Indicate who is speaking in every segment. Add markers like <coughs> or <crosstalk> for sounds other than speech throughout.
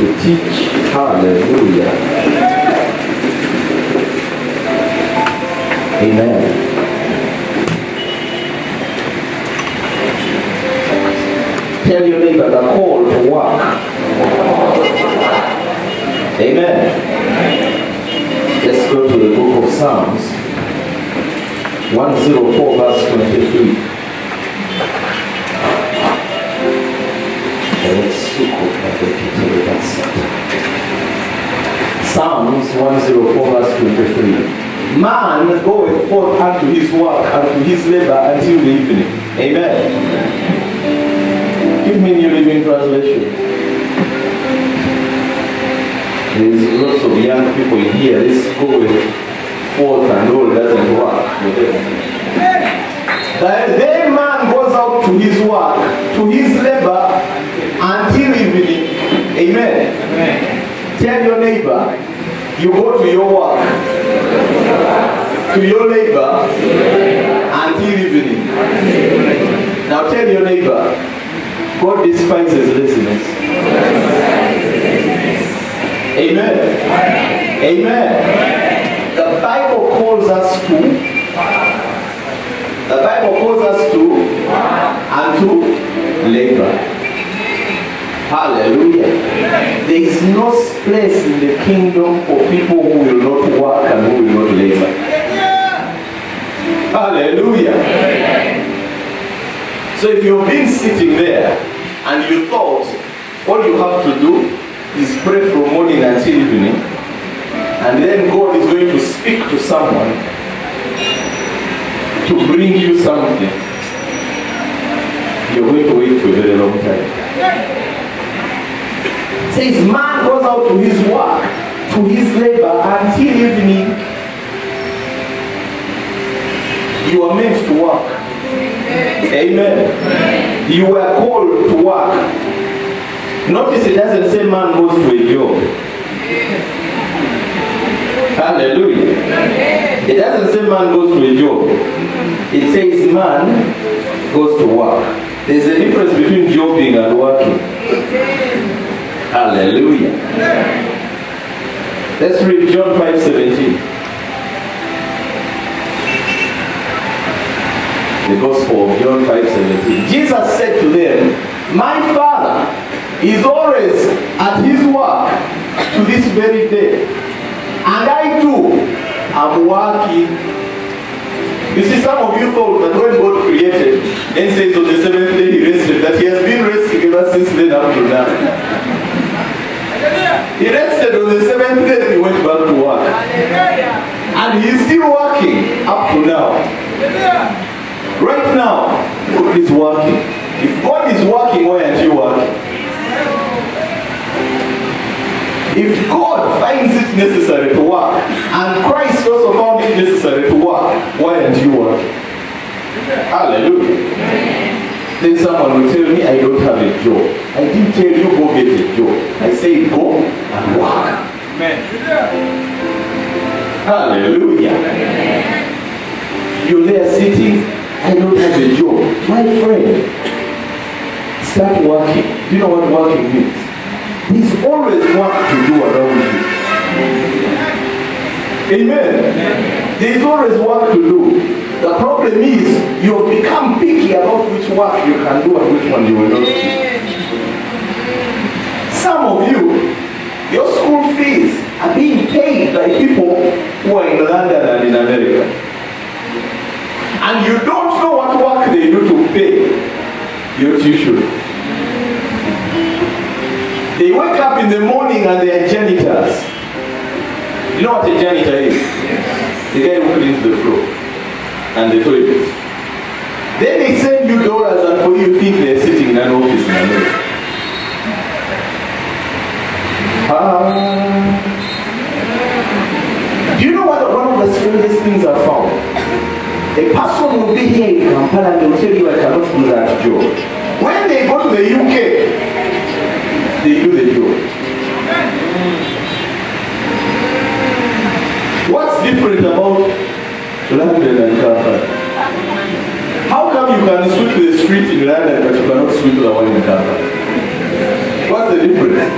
Speaker 1: to teach. Hallelujah. Amen. Tell your neighbor the call to work. Amen. Let's go to the book of Psalms 104 verse 23. Psalms 104 verse 23. Man goeth forth unto his work, unto his labor until the evening. Amen. Give me New Living Translation. There's lots of young people in here. Let's go with forth and all doesn't work. The day man goes out to his work, to his labor until evening. Amen. Tell your neighbor, you go to your work, to your labor until evening. Now tell your neighbor, God despises laziness. Amen. Amen. The Bible calls us to. The Bible calls us to and to labor. Hallelujah. There is no place in the kingdom for people who will not work and who will not labor. Hallelujah. So if you've been sitting there and you thought all you have to do is pray from morning until evening, and then God is going to speak to someone to bring you something, you're going to wait for a very long time says man goes out to his work, to his labor until evening. You are meant to work. Amen. You were called to work. Notice it doesn't say man goes to a job. Hallelujah. It doesn't say man goes to a job. It says man goes to work. There's a difference between jobbing and working. Hallelujah. Let's read John 5 17. The Gospel of John 5 17. Jesus said to them, My Father is always at his work to this very day. And I too am working you see, some of you thought that when God created and says on the seventh day he rested, that he has been resting ever since then up to now. He rested on the seventh day and he went back to work. And he's still working up to now. Right now, God is working. If God is working, why aren't you working? If God finds it necessary to work, and Christ also found it necessary to work, why aren't you working? Hallelujah. Then someone will tell me I don't have a job. I didn't tell you go get a job. I say go and work. Amen. Hallelujah. You're there sitting, I don't have a job. My friend, start working. Do you know what working means? There's always work to do around you. Amen. There's always work to do. The problem is you have become picky about which work you can do and which one you will not do. Some of you, your school fees are being paid by people who are in London and in America. And you don't know what work they do to pay your tuition. They wake up in the morning and they are janitors. You know what a janitor is? The guy who cleans the floor and the toilet. Then they send you dollars and for you think they're sitting in an office in America. Ah. Do you know what one of the strangest things I found? A person will be here in Kampala and they will tell you I cannot do that job. When they go to the UK, they do the job. What's different about And. How come you can sweep the street in London but you cannot sweep the one in Kampala? What's the difference?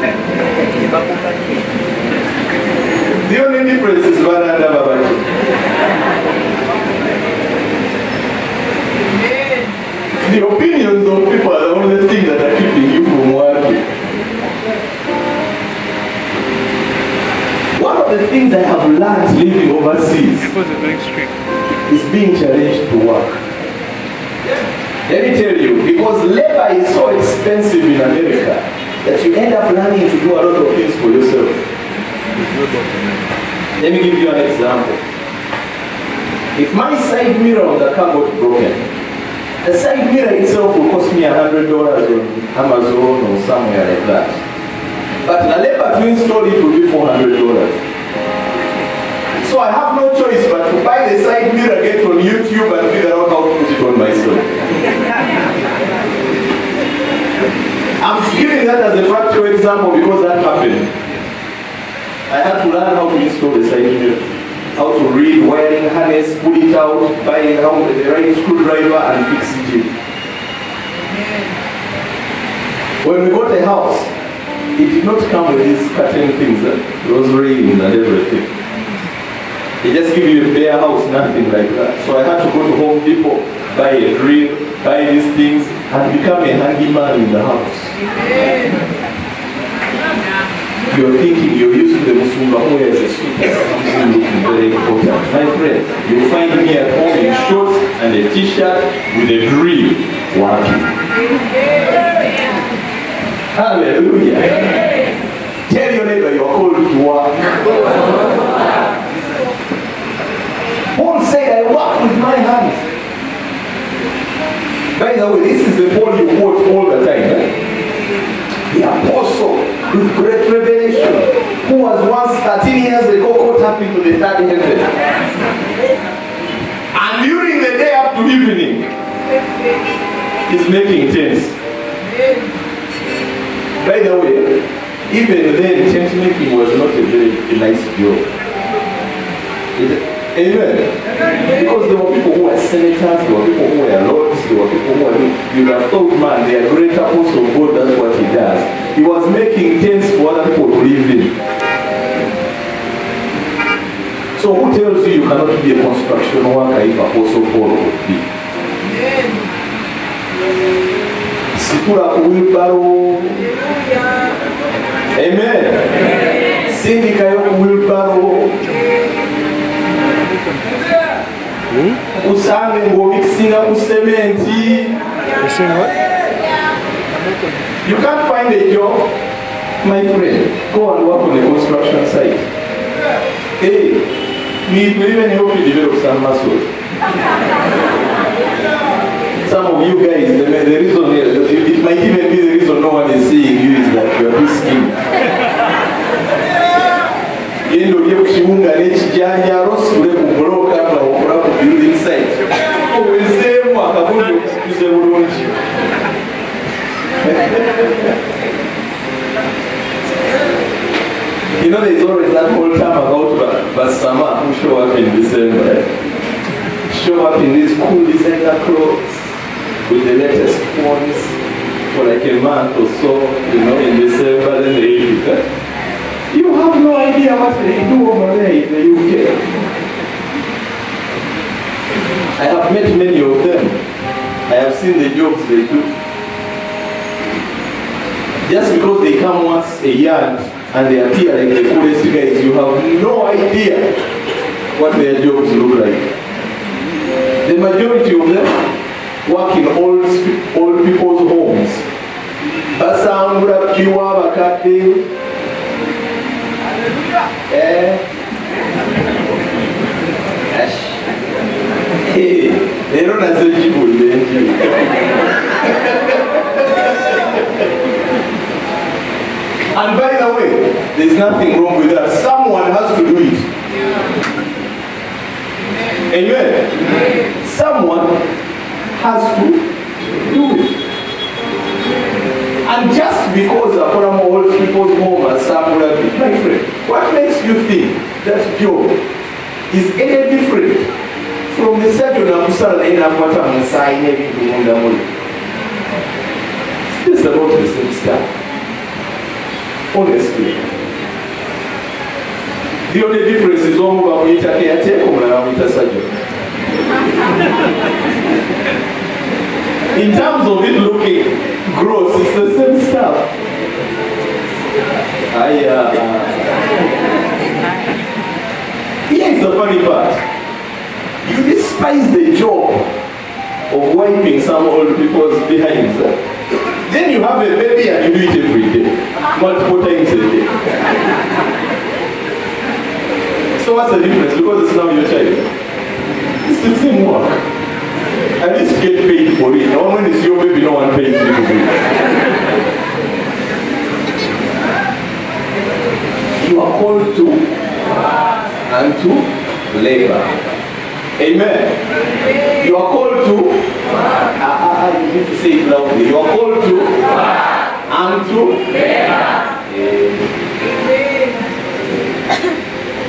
Speaker 1: The only difference is Banana Babatu. The opinions of people are the only thing that are keeping you from working. Of the things I have learned living overseas
Speaker 2: Because they're very strict.
Speaker 1: is being challenged to work. Let me tell you, because labor is so expensive in America that you end up learning to do a lot of things for yourself. Let me give you an example. If my side mirror on the car got broken, the side mirror itself will cost me $100 on Amazon or somewhere like that. But the labor to install it will be $400. I have no choice but to buy the side mirror, get on YouTube and figure out how to put it on myself. I'm giving that as a practical example because that happened. I had to learn how to install the side mirror, how to read wiring harness, pull it out, buy the right screwdriver and fix it in. When we got a house, it did not come with these curtain things, eh? railings and everything. They just give you a bare house, nothing like that. So I had to go to Home Depot, buy a drill, buy these things, and become a handyman in the house. You're thinking you're used to the Musumba who has a suit looking very important. My friend, you'll find me at home in shorts and a t-shirt with a drill working. Hallelujah. Tell your neighbor you're called to work. Paul said, I work with my hands. By the way, this is the Paul you quote all the time. Eh? The apostle with great revelation, who was once 13 years ago caught up into the third heaven. And during the day up to evening, he's making tents. By the way, even then, tent making was not a very nice job. Amen. Because there were people who were senators, there were people who were lords, there were people who were. You would have thought, man, they are great apostle of God, that's what he does. He was making tents for other people to live in. So who tells you you cannot be a construction worker if Apostle Paul could be? Situla ku wheelbarrow. Amen. Ku wheelbarrow. Hmm? usange ng'obikisinga ku sementi
Speaker 2: You're what?
Speaker 1: you can't find a job my friend. Go and work on a construction site. Hey we will even help you develop some muscles some of you guys the, the reason it might even be the reason no one is seeing you is that you are too skinny. Genda olye ku kiwunga n'ekijanjalo sibule ku buloka ngaokola site owezeemu akabundi okukuze bulungi You know, there's always that whole time about Ba- Basama who show up in December. eh? Show up in these cool designer clothes with the latest phones for like a month or so, you know, in December, then they leave. eh? You have no idea what they do over there in the UK. I have met many of them. I have seen the jobs they do. Just because they come once a year and, they appear like the coolest guys, you have no idea what their jobs look like. The majority of them work in old, old people's homes. Basangula kiwa bakadde Eh? Hey, leero nazo kibulira enjiri. And by the way, there's nothing wrong with that. Someone has to do it. Amen. Someone has to do it. And just because Abraham old people's home as Samuel, my friend, what makes you think that Job is any different from the second Amusala in Akwata Musai Nevi Dumunda Muli? It's just about the same stuff. honestly. The only difference is omu bamuyita caretaker omulala bamuyita surgeon. In terms of it looking gross, it's the same stuff. I, uh, here's the funny part. Despise the job of wiping some old people's behinds. Then you have a baby and you do it every day, multiple times a day. So what's the difference? Because it's now your child. It's the same work. At least get paid for it. Now when it's your baby, no one pays you do it. You are called to and to labor. Amen. You are called to. Ah, ah, ah, you need to say it loudly. You are called to and to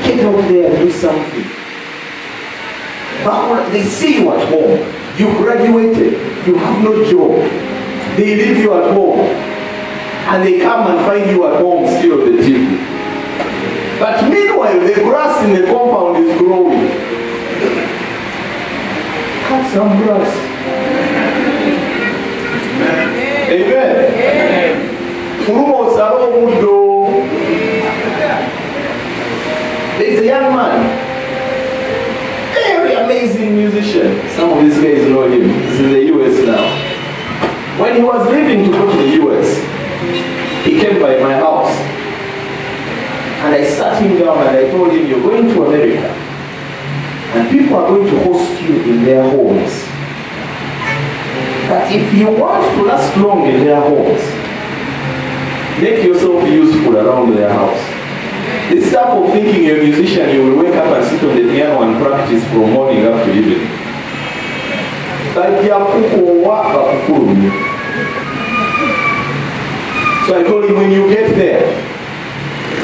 Speaker 1: Get out there and do something. But they see you at home. You graduated. You have no job. They leave you at home. And they come and find you at home still on the TV. But meanwhile, the grass in the compound is growing. Some grass. Amen. Omuddo. There's a young man, very amazing musician. Some of these guys know him. He's in the US now. When he was leaving to go to the US, he came by my house. And I sat him down and I told him, You're going to America. And people are going to host you in their homes. But if you want to last long in their homes, make yourself useful around their house. Instead of thinking you're a musician, you will wake up and sit on the piano and practice from morning up to evening. so i told him when you get there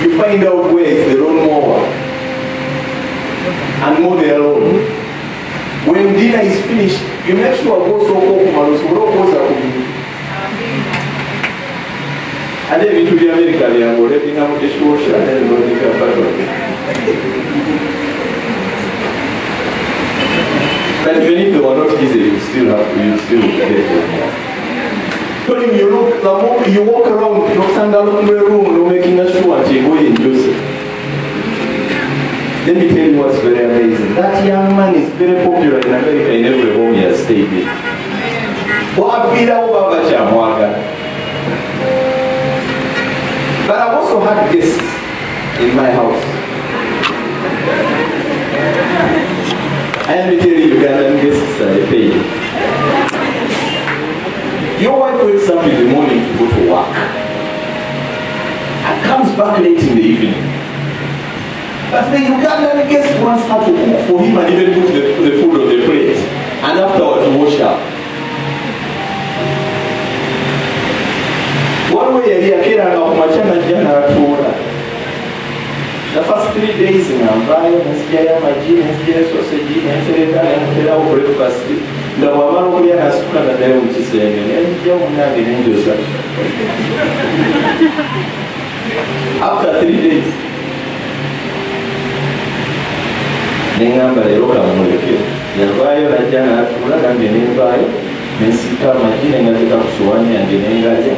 Speaker 1: you find out where is the lawnmower and mow the lawn when dinner is finished you make sure gosooka okumala osobole okwoza ku bintu ate ebintu bya amerika byange olebinamu dishwasher nenodika batoni But even if they were not easy, you still have to, you still get them. Told you look, the more you walk around, you stand alone in the room, you're making sure that you go in Joseph. Let me tell you what's very amazing. That young man is very popular in America in every home he has stayed in. But I've also had guests in my house. I am telling you, Ugandan guests are paid. Your wife wakes up in the morning to go to work and comes back late in the evening. But the Ugandan guest wants had to cook for him. And even put the, the food on the plate and afterwards wash up. waliwo yali yakeranga ku makya najja n'atuula the first three days nga nvaayo nenzigyayo amagi nenzigyayo sosegi nentereka nemuterawo breakfast. Nga bwamala okulya nasituka naddayo mu kisenge nenjja munange nenjoza after three days neŋŋamba leero kamuleke yavaayo najja n'atuula nange nenvaayo nensika amagi nengateka ku suwaani yange nengalya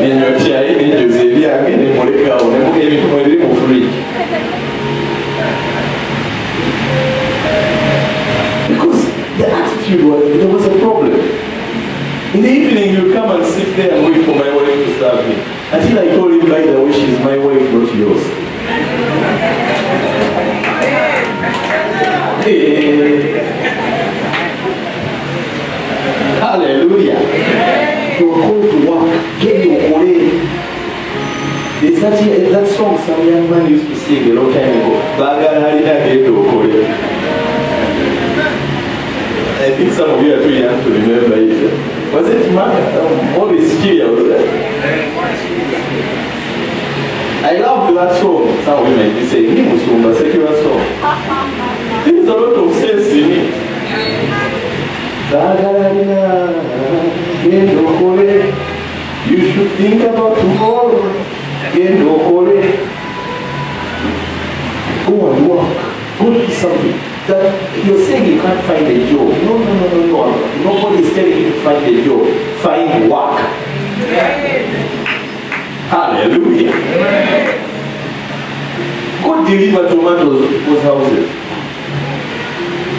Speaker 1: nenywa kyayi nenjoza ebyange nemulekawo nemuga ebintu mwebiri mu because the attitude was there was a problem in the evening you come and sit there and wait for my wife to serve me until I told him by the way she's my wife not yours Eh. Hallelujah. You are called to work. Get your calling. There's that, that song some young man used to sing a long time ago. Bagala halina get your calling. I think some of you are too young to remember it. Was it Mark? Um, Maurice Chia, was it? I love that song. Some of you might be saying, "Ni Musumba secular song." There's a lot of sense in it. Bagalina, gendo kule, You should think about tomorrow. Genda okole. Go and work. Go do something. That you're saying you can't find a job. No, no, no, no, no. Nobody is telling you to find a job. Find work. Hallelujah. Go deliver tomatoes to people's houses.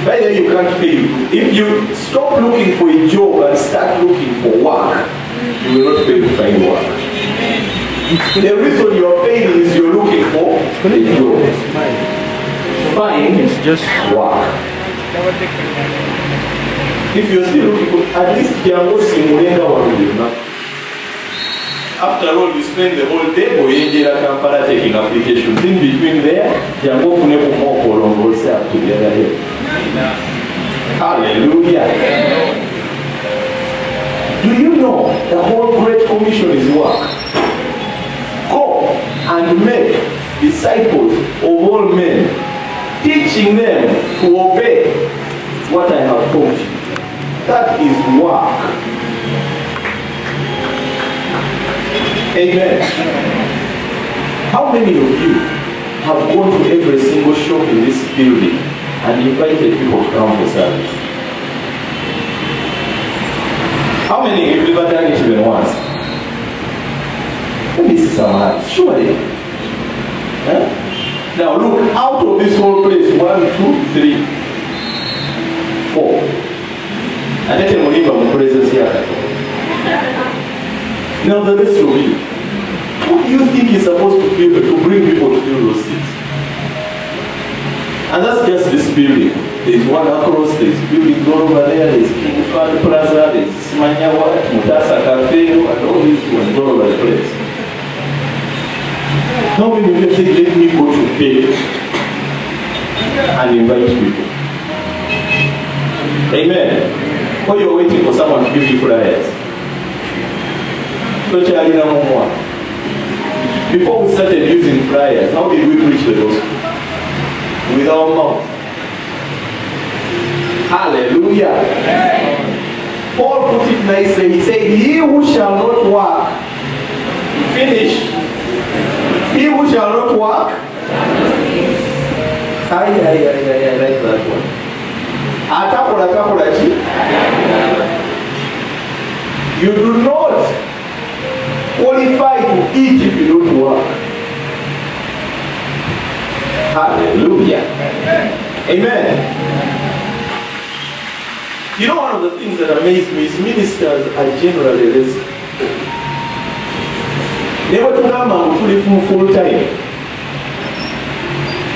Speaker 1: Way, you can't fail. If you stop looking for a job and start looking for work, you will not be able to find work. The reason you're failing is you're looking for a job. Find
Speaker 2: just
Speaker 1: work. If you're still looking for, at least jango simulenga walulima. After all, you spend the whole day Boyinjira Kampala taking applications. In between there, you are going to fune kumokolongosa up together here. Hallelujah. Do you know the whole Great Commission is work? Go and make disciples of all men, teaching them to obey what I have taught you. That is work. Amen. How many of you have gone to every single shop in this building and invited people to come for service? How many have ever done it even once? Let me see some hands. Surely. Huh? Now look, out of this whole place, one, two, three, four. Atete mulimba mu presence ya Katonda. Now the rest of you, who do you think is supposed to fill, to bring people to fill those seats? And that's just this building. There's one across, there's buildings all over there, there's King Fahd Plaza, there's Simanyawa, Mutasa Cafe, and all these ones all over the place. How many you think let me go to bed and invite people? Amen. Or you're waiting for someone to give you flyers. Tokyalina mu mwa. Before we started using flyers, how did we preach the gospel? With our mouth. Hallelujah. Paul put it nicely. He said, He who shall not work, finish. He who shall not work, Ay, ay, ay, ay, I like that one. Atakola takola ki? You do not qualify to eat if you don't work. Hallelujah. Amen. You know, one of the things that amaze me is ministers are generally lazy. Never to come and fully full time.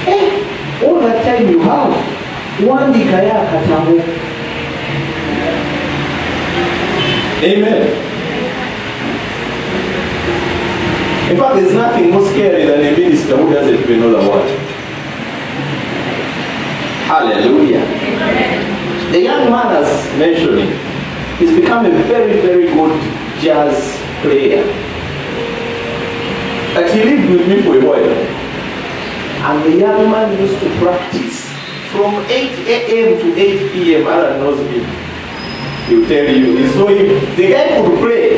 Speaker 1: Eh, all that time you have, one ya katabo. Amen. In fact, there's nothing more scary than a minister who doesn't even know the word. Hallelujah. The young man has mentioned he's become a very, very good jazz player. But he lived with me for a while. And the young man used to practice from 8 a.m. to 8 p.m. Alan knows me. He'll tell you. He. The guy could play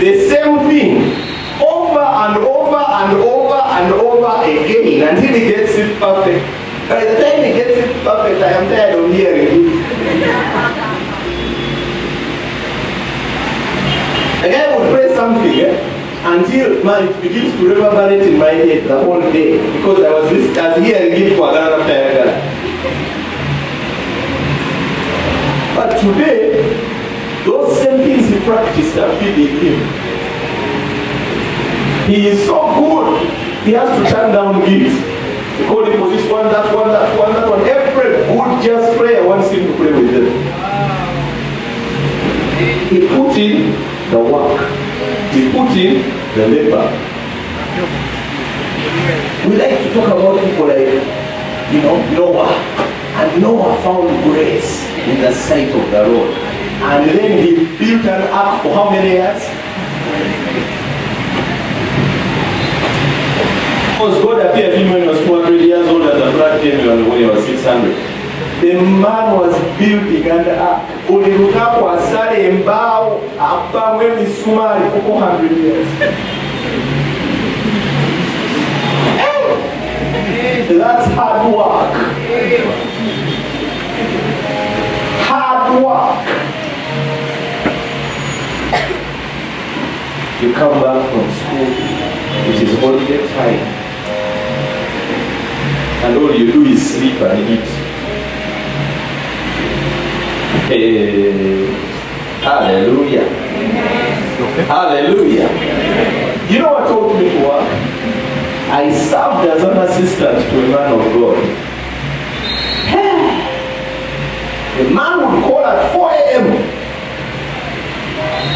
Speaker 1: the same thing and over and over and over again until he gets it perfect. By the time he gets it perfect, I am tired of hearing it. A guy would play something eh, until man, it begins to reverberate in my head the whole day because I was listening, I was hearing it for another time. But today, those same things he practiced are feeding him. He is so good, he has to turn down gifts. He called him for this one, that one, that one, that one. Every good jazz player wants him to play with them. He put in the work. He put in the labor. We like to talk about people like, you know, Noah. And Noah found grace in the sight of the Lord. And then he built an ark for how many years? Because God appeared to him when he was 200 years old and the flood came when he was 600. The man was building and ulirukapo asale embao abbamu emisumaali for 400 years That's hard work. Hard work. You come back from school, it is holiday time, and all you do is sleep and eat. Hey, hallelujah. Hallelujah. You know what told me to work? I served as an assistant to a man of God. Hey. The man would call at 4 a.m.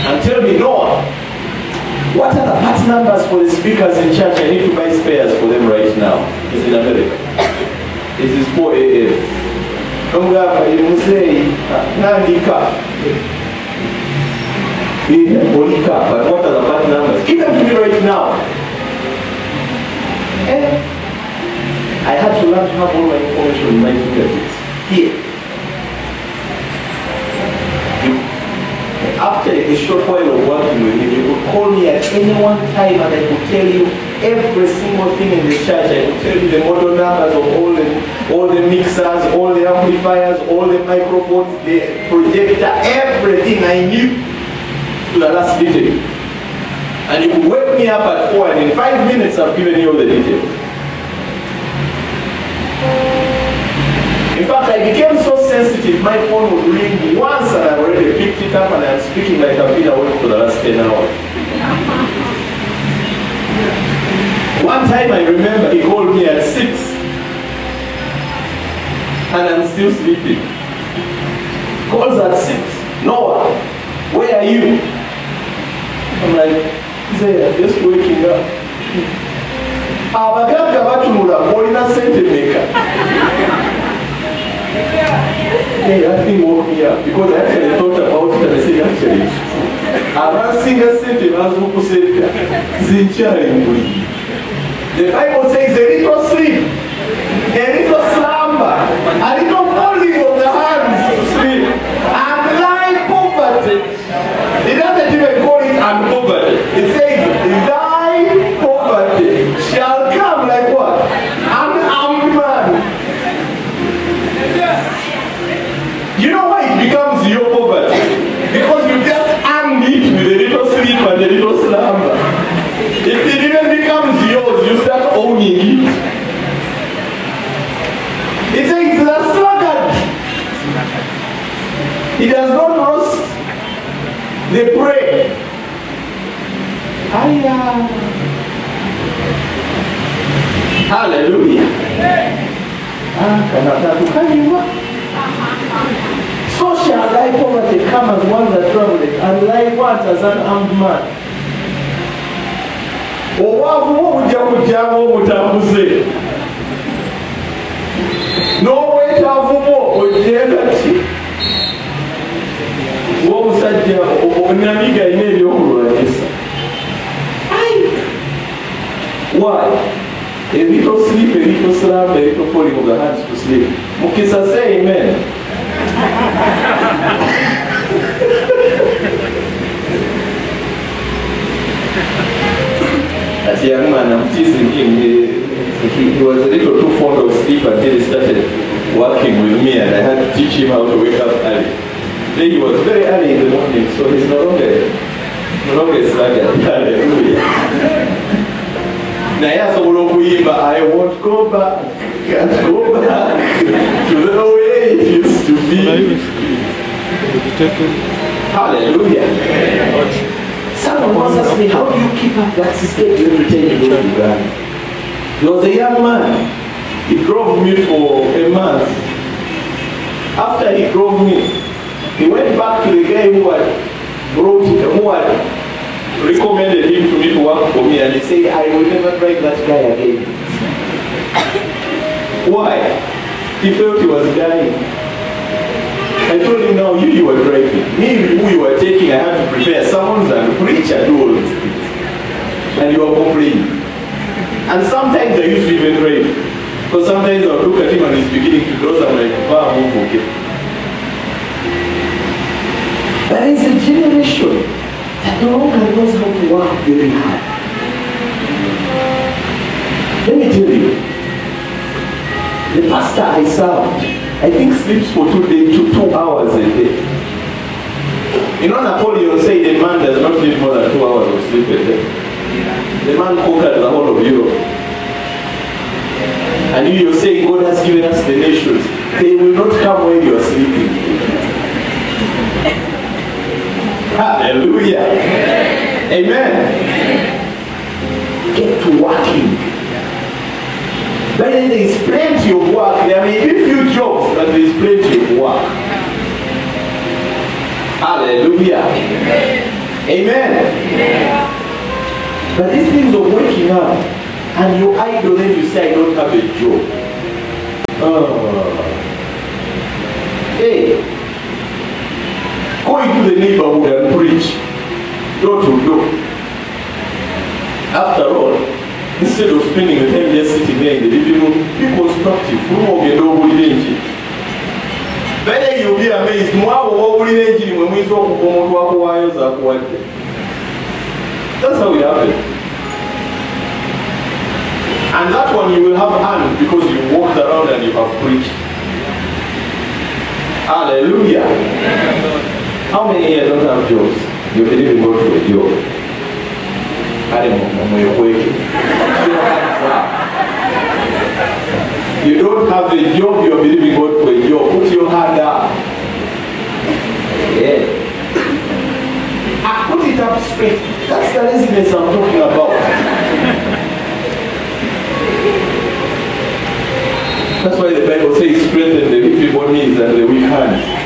Speaker 1: and tell me, Noah, what are the part numbers for the speakers in church? I need to buy spares for them right now. It's in America. It is 4 a.m. Nomugamba yemuzeeyi nandika olika but what are the part numbers? Give them to me right now. And I had to learn to have all my information in my fingertips. Here. You, after a short while of working with him, you could call me at any one time and I could tell you every single thing in the church. I could tell you the model numbers of all the, all the mixers, all the amplifiers, all the microphones, the projector, everything I knew to the last detail. And you wake me up at 4 and in 5 minutes I've given you all the details. In fact, I became so sensitive, my phone would ring once and I've already picked it up and I'm speaking like I've been awake for the last 10 hours. One time I remember he called me at 6 and I'm still sleeping. Calls at 6. Noah, where are you? I'm like, there just waking up olina sente Hey, that thing woke me up because I actually thought about it and I said, actually, it's true. Sente bazuukusedda zinkyali. The Bible says a little sleep, a little slumber, a little folding of the hands to sleep, and light poverty. It doesn't even call it unpoverty. It says, thy poverty shall come like what? The pray. Aya. Hallelujah. Ah. So shall thy poverty come as one that traveleth, and thy want as an armed man. obwavu bwo bujja kujjanga obutambuze n'obwetaavu bwo ojjenga ki ng'omusajja onamiga alina ebyokulwanyisa why a little sleep a little slumber a little falling of the hands to sleep mukisa say amen As young man, I'm teasing him. He, he, he was a little too fond of sleep until he started working with me, and I had to teach him how to wake up early. Then he was very early in the morning, so he's no longer, no longer a sluggard. <laughs> Hallelujah. naye asobola okuyimba i won't go back can't go back to the way it used to be. Hallelujah. Someone once asked me how do you keep up that state every time you to Uganda there was a young man. He drove me for a month. After he drove me he went back to the guy who had brought him, who had recommended him to me to work for me and he said, I will never drive that guy again. Why? He felt he was dying. I told him, now you, you were driving. Me, who you were taking, I had to prepare sermons and preach and do all these things. And you are complaining. And sometimes I used to even drive. Because sometimes I look at him and he's beginning to doze. I'm like, wow, move okay. There is a generation that no longer knows how to work very hard. Let me tell you, the pastor I served, I think sleeps for two days, two, two hours a day. You know, Napoleon said a man does not need more than two hours of sleep a day. The man conquered the whole of Europe. And you, you're saying God has given us the nations. They will not come when you are sleeping. Hallelujah. Amen. Get to working. But there is plenty of work. There may be few jobs, but there is plenty of work. Hallelujah. Amen. But these things of waking up and you idle, then you say, I don't have a job. Oh. Hey, go into the neighborhood and preach door to door. After all, instead of spending the time just sitting there in the living room, be constructive. Fulumogenda owulira enjiri. Then you'll be amazed. Mwabo w'owulira enjiri mwe muyinza okuva omuntu akuwaayo z'akuwadde. That's how it happened. And that one you will have earned because you walked around and you have preached. Hallelujah. How many here don't have jobs? You believe in God for a job. You don't have a job, you're believing God for a job. Put your hand up. Yeah. I put it up straight. That's the laziness I'm talking about. That's why the Bible says strengthen the weak knees and the weak hands.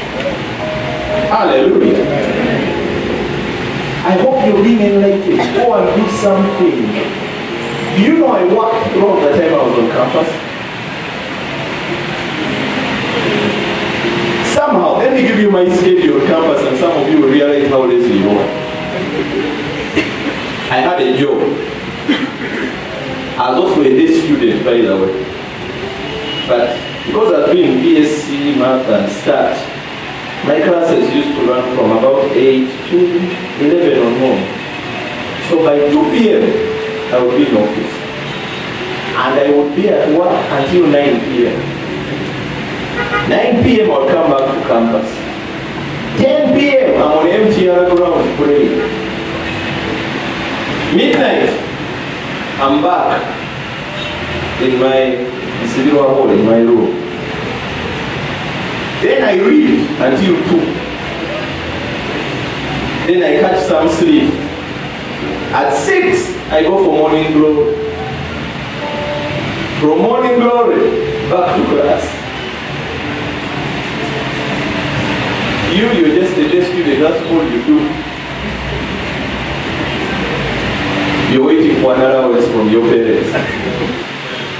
Speaker 1: Hallelujah. I hope you're being enlightened. Go and do something. Do you know I worked throughout the time I was on campus? Somehow, let me give you my schedule on campus and some of you will realize how lazy you are. I had a job. I was also a day student, by the way. But because I was doing BSc, Math, and Stat, my classes used to run from about 8 to 11 or more. So by 2 p.m., I would be in office. And I would be at work until 9 p.m. 9 p.m. I'll come back to campus. 10 p.m. I'm on MTR ground praying. Midnight, I'm back in my in my room. Then I read until 2. Then I catch some sleep. At 6, I go for morning glory. From morning glory, back to class. You, you're just a day student, that's all you do. You're waiting for an allowance from your parents.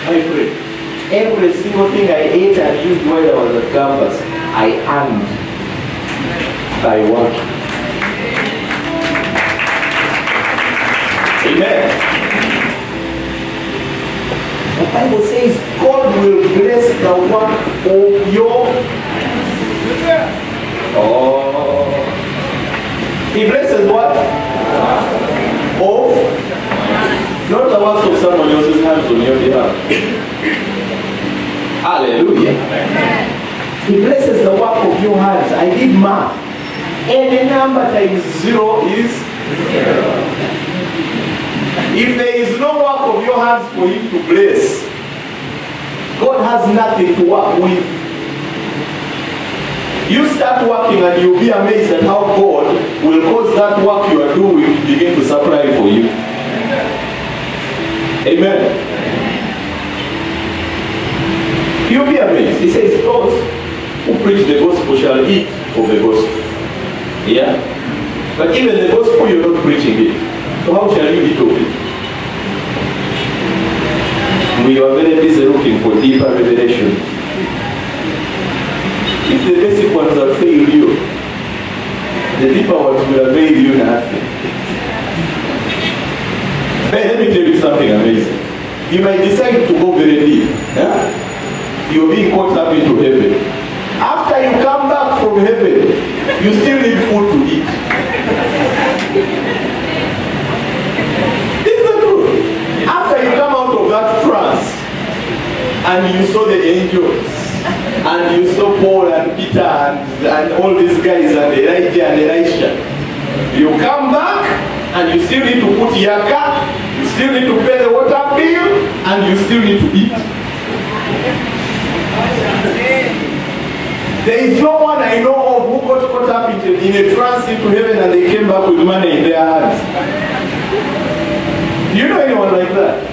Speaker 1: My friend, every single thing I ate and used while I was at campus, I earned by working. Amen. The Bible says God will bless the work of your Oh. He blesses what? Of not the works of someone else's hands on your behalf. <laughs> Hallelujah. He blesses the work of your hands. I did math. Any number times zero is zero. If there is no work of your hands for him to bless, God has nothing to work with. You start working and you'll be amazed at how God will cause that work you are doing to begin to supply for you. Amen. You'll be amazed. He says, those who preach the gospel shall eat of the gospel. Yeah? But even the gospel, you're not preaching it. So how shall you eat of it? We are very busy looking for deeper revelation. If the basic ones have failed you, the deeper ones will avail you nothing. Hey, let me tell you something amazing. You might decide to go very deep. Yeah? You're being caught up into heaven. After you come back from heaven, you still need food to eat. It's the truth. After you come out of that trance, and you saw the angels, and you saw Paul and Peter and, and all these guys and Elijah and Elisha, you come back and you still need to put yaka, you still need to pay the water bill, and you still need to eat. There is no one I know of who got caught up in a, in a trance into heaven and they came back with money in their hands. Do you know anyone like that?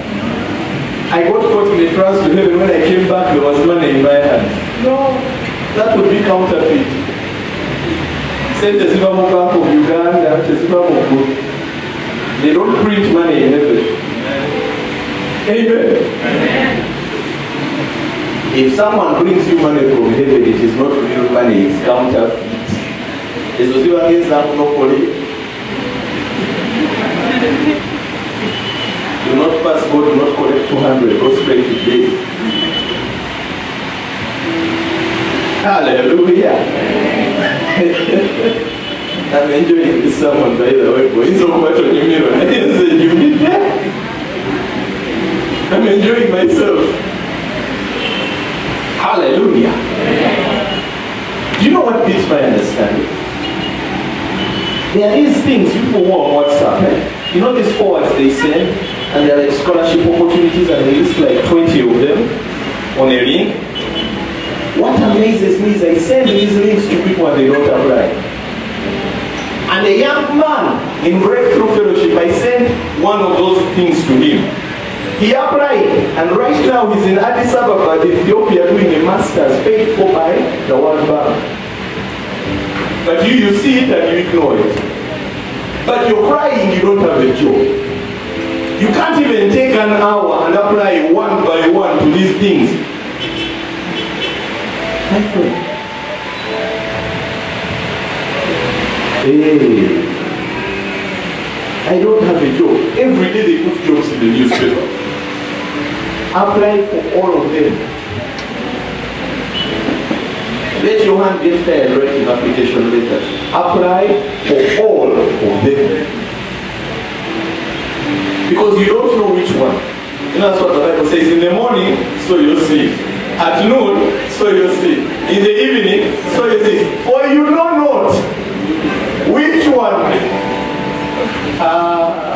Speaker 1: I got caught in a trance to heaven when I came back there was money in my hands. No, that would be counterfeit. Sente ziva mu Bank of Uganda, teziva mu ggulu. They don't print money in heaven. Amen. If someone brings you money from heaven, it is not real money, it's counterfeit. Ezo ziba ng'eza monopoly. Do not pass go, do not collect 200, go straight to jail. Hallelujah. <laughs> I'm enjoying this sermon by the way. Oyinza okukwata onyumirwa naye nze nyumidde. I'm enjoying myself. Hallelujah. Do you know what beats my understanding? There are these things people who are on WhatsApp. Eh? You know these forwards they send, and there are like scholarship opportunities, and they list like 20 of them on a link. What amazes me is I send these links to people and they don't apply. And a young man in Breakthrough Fellowship, I sent one of those things to him. He applied, and right now he's in Addis Ababa, Ethiopia, doing a master's paid for by the World Bank. But you, you see it and you ignore it. But you're crying, you don't have a job. You can't even take an hour and apply one by one to these things. My friend. Hey. I don't have a job. Every day they put jobs in the newspaper. Apply for all of them. Let your hand get writing application letters. Apply for all of them. Because you don't know which one. Know, that's what the Bible says. In the morning, so you see. At noon, so you see. In the evening, so you see. For you know not which one. Uh,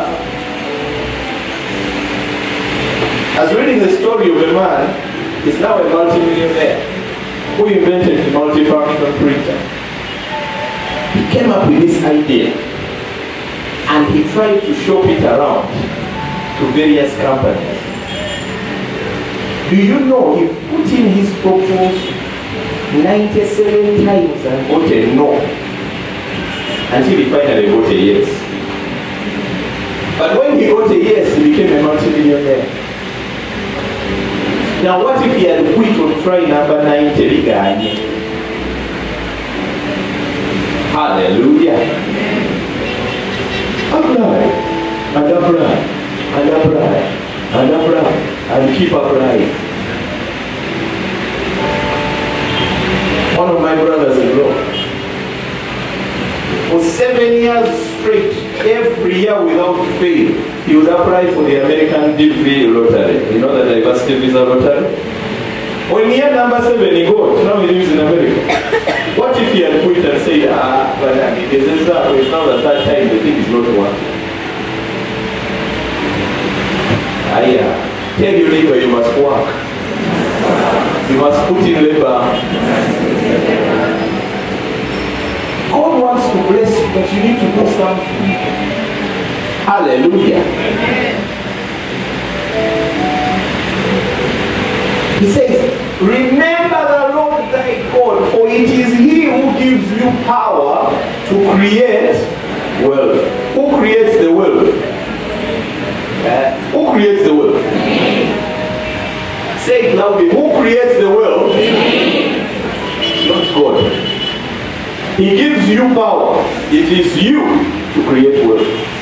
Speaker 1: I was reading the story of a man, he's now a multimillionaire, who invented the multifunction printer. He came up with this idea and he tried to shop it around to various companies. Do you know he put in his proposal 97 times and got a no until he finally got a yes. But when he got a yes, he became a multimillionaire. Now what if he had quit on try number 90 liganye? Hallelujah. Apply and apply and apply and apply and keep applying. One of my brothers in law, for seven years straight, every year without fail, he would apply for the American DV lottery. You know the diversity visa lottery? When year number seven he got, now he lives in America. What if he had quit and said, ah, but I mean, this is that, it's now that that time the thing is not working. Ah, yeah. Tell your neighbor you must work. You must put in labor. God wants to bless you, but you need to do something. Hallelujah. He says, Remember the Lord thy God, for it is he who gives you power to create wealth. Who creates the wealth? Who creates the wealth? Say it loudly. Who creates the wealth? Not God. He gives you power. It is you to create wealth.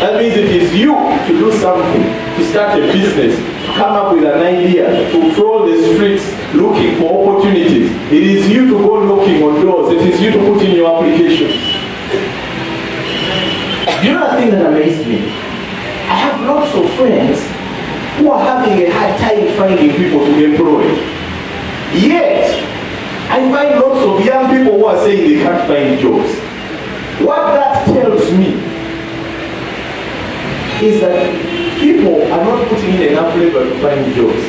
Speaker 1: That means it is you to do something, to start a business, to come up with an idea, to troll the streets looking for opportunities. It is you to go knocking on doors. It is you to put in your applications. Do you know the thing that amazed me? I have lots of friends who are having a hard time finding people to employ. Yet, I find lots of young people who are saying they can't find jobs. What that tells me is that people are not putting in enough labor to find jobs.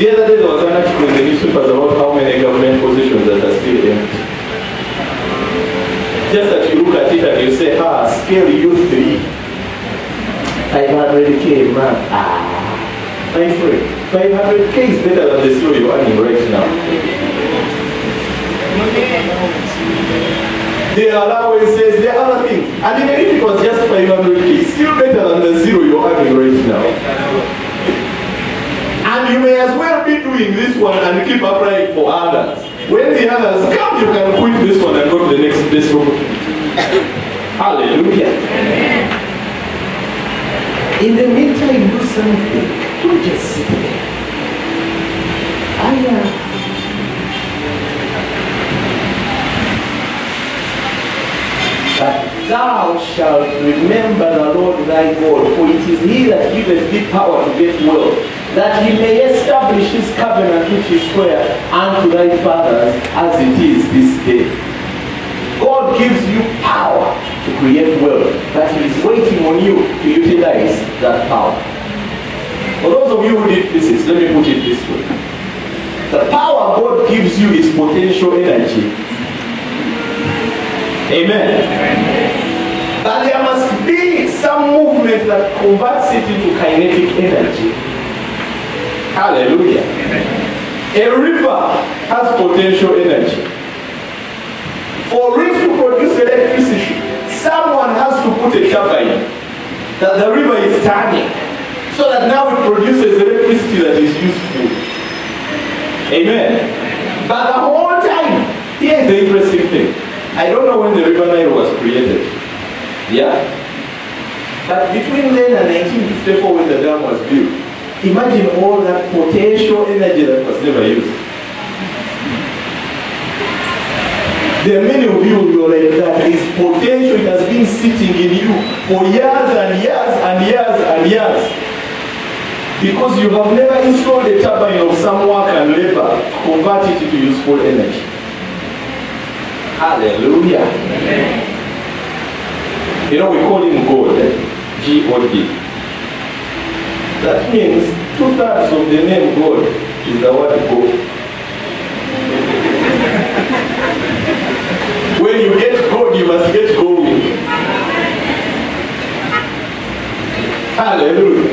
Speaker 1: The other day there was an article in the newspapers about how many government positions that are still empty. Just that you look at it and you say, ah, scale U3. 500k, man. Ah, my friend, 500k is better than the slow you're earning right now. The allowances, the other things. And even if it was just 500k, it's still better than the zero you're earning right now. And you may as well be doing this one and keep applying for others. When the others come, you can quit this one and go to the next opportunity. <coughs> Hallelujah. In the meantime, do something. Don't just sit there. I, uh, But thou shalt remember the Lord thy God, for it is he that giveth thee power to get wealth, that he may establish his covenant which he sware unto thy fathers as it is this day. God gives you power to create wealth, but he is waiting on you to utilize that power. For those of you who did physics, let me put it this way. The power God gives you is potential energy. Amen. But there must be some movement that converts it into kinetic energy. Hallelujah. A river has potential energy. For it to produce electricity, someone has to put a turbine that the river is turning so that now it produces electricity that is useful. Amen. But the whole time, here's the interesting thing. I don't know when the River Nile was created. Yeah? But between then and 1954 when the dam was built, imagine all that potential energy that was never used. There are many of you who are like that. This potential it has been sitting in you for years and years and years and years. Because you have never installed a turbine of some work and labor to convert it into useful energy. Hallelujah. Amen. You know, we call him God, eh? G-O-D. That means two-thirds of the name God is the word God. when you get God, you must get going. Hallelujah.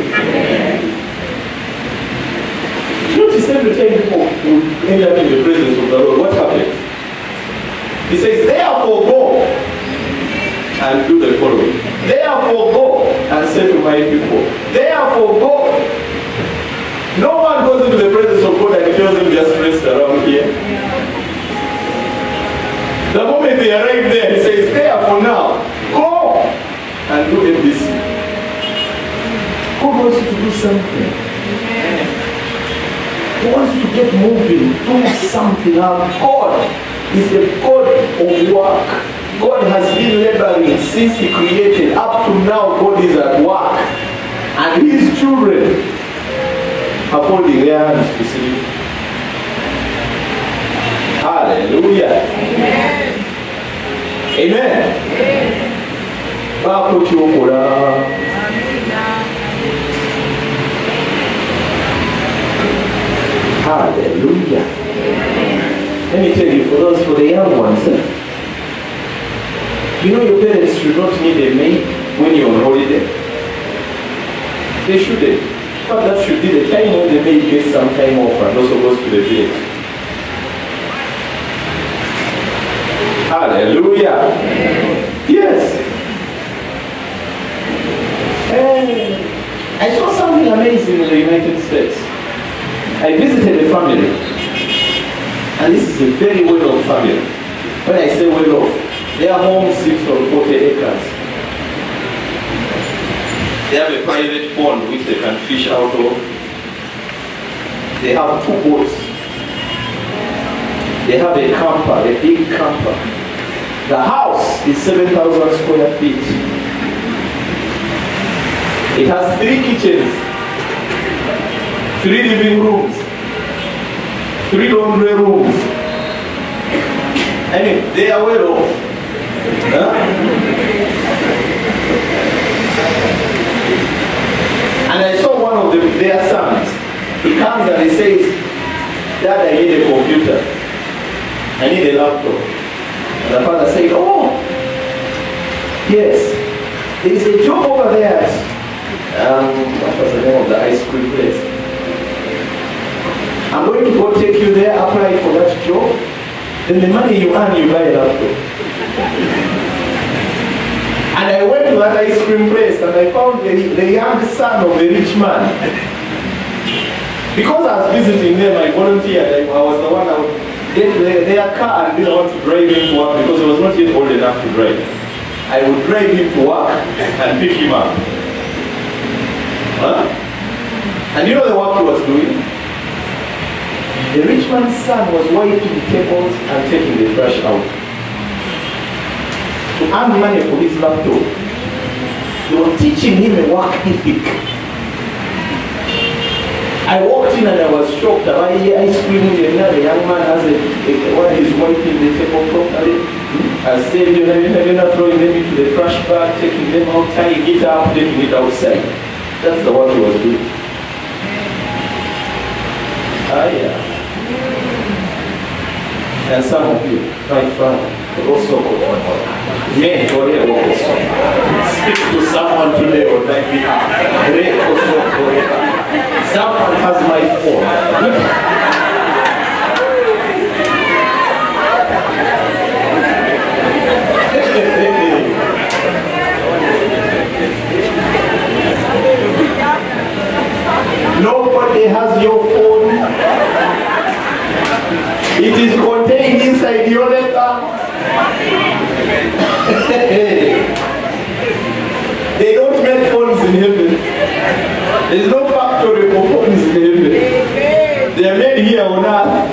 Speaker 1: Notice every time people end up in the presence of the Lord, what happens? He says, therefore go and do the following. Therefore go and say to my people, therefore go. No one goes into the presence of God and tells him just rest around here. The moment they arrive there, he says, therefore now, go and do ABC. God wants you to do something. He wants you to get moving, do something out. God is the God of work. God has been laboring since He created. Up to now, God is at work. And His children are holding their hands to see. Hallelujah. Amen. Amen. Bakutyokula. Hallelujah. Let me tell you, for those, for the young ones, eh? You know your parents should not need a maid when you're on holiday. They shouldn't. Eh? But that should be the time when the maid gets some time off and also goes to the village. Hallelujah. Yes. And I saw something amazing in the United States. I visited a family and this is a very well-off family. When I say well-off, their home sits on 40 acres. They have a private pond which they can fish out of. They have two boats. They have a camper, a big camper. The house is 7,000 square feet. It has three kitchens, three living rooms, three laundry rooms. I mean, they are well off. Huh? And I saw one of the, their sons. He comes and he says, Dad, I need a computer. I need a laptop. And the father said, Oh, yes. There is a job over there um, what was the name of the ice cream place? I'm going to go take you there, apply for that job. Then the money you earn, you buy a laptop. And I went to that ice cream place and I found the, the young son of a rich man. Because I was visiting them, I volunteered. I, I was the one that would get their, their car and didn't want to drive him to work because he was not yet old enough to drive. I would drive him to work and pick him up. Huh? And you know the work he was doing? The rich man's son was wiping the tables and taking the trash out to earn money for his laptop. They were teaching him a work ethic. I walked in and I was shocked. I hear ice cream and the young man has a, a while he's wiping the table properly. I said, you know, you're not throwing them into the trash bag, taking them out, tying it up, taking it outside. That's the work he was doing. Ah, yeah. And some of you, my friend, also Men, go ahead, also. Speak to someone today on my behalf. Also, ahead. Someone has my phone. <laughs> Nobody has your phone. It is contained inside your letter. <laughs> they don't make phones in heaven. There's no factory for phones in heaven. They are made here on earth.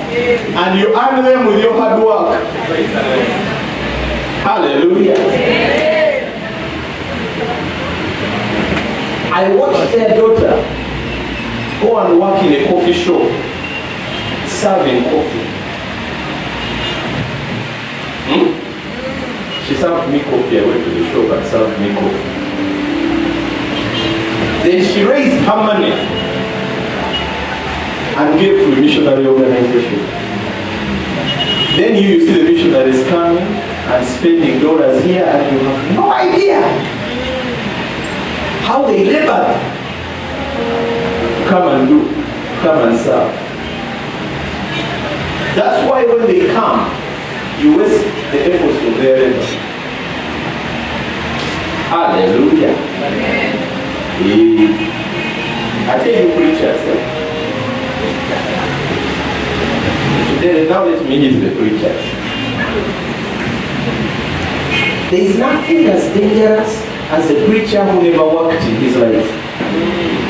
Speaker 1: And you earn them with your hard work. Hallelujah. I watched their daughter go and work in a coffee shop serving coffee. She served me coffee. I went to the shop and served me coffee. Then she raised her money and gave to a missionary organization. Then you, you see the missionaries coming and spending dollars here and you have no idea how they labored. Come and do, come and serve. That's why when they come, you waste the efforts of their. Hallelujah. Eh, I tell you, preachers? Today, now let me the preachers. There is nothing as dangerous as a preacher who never worked in his life,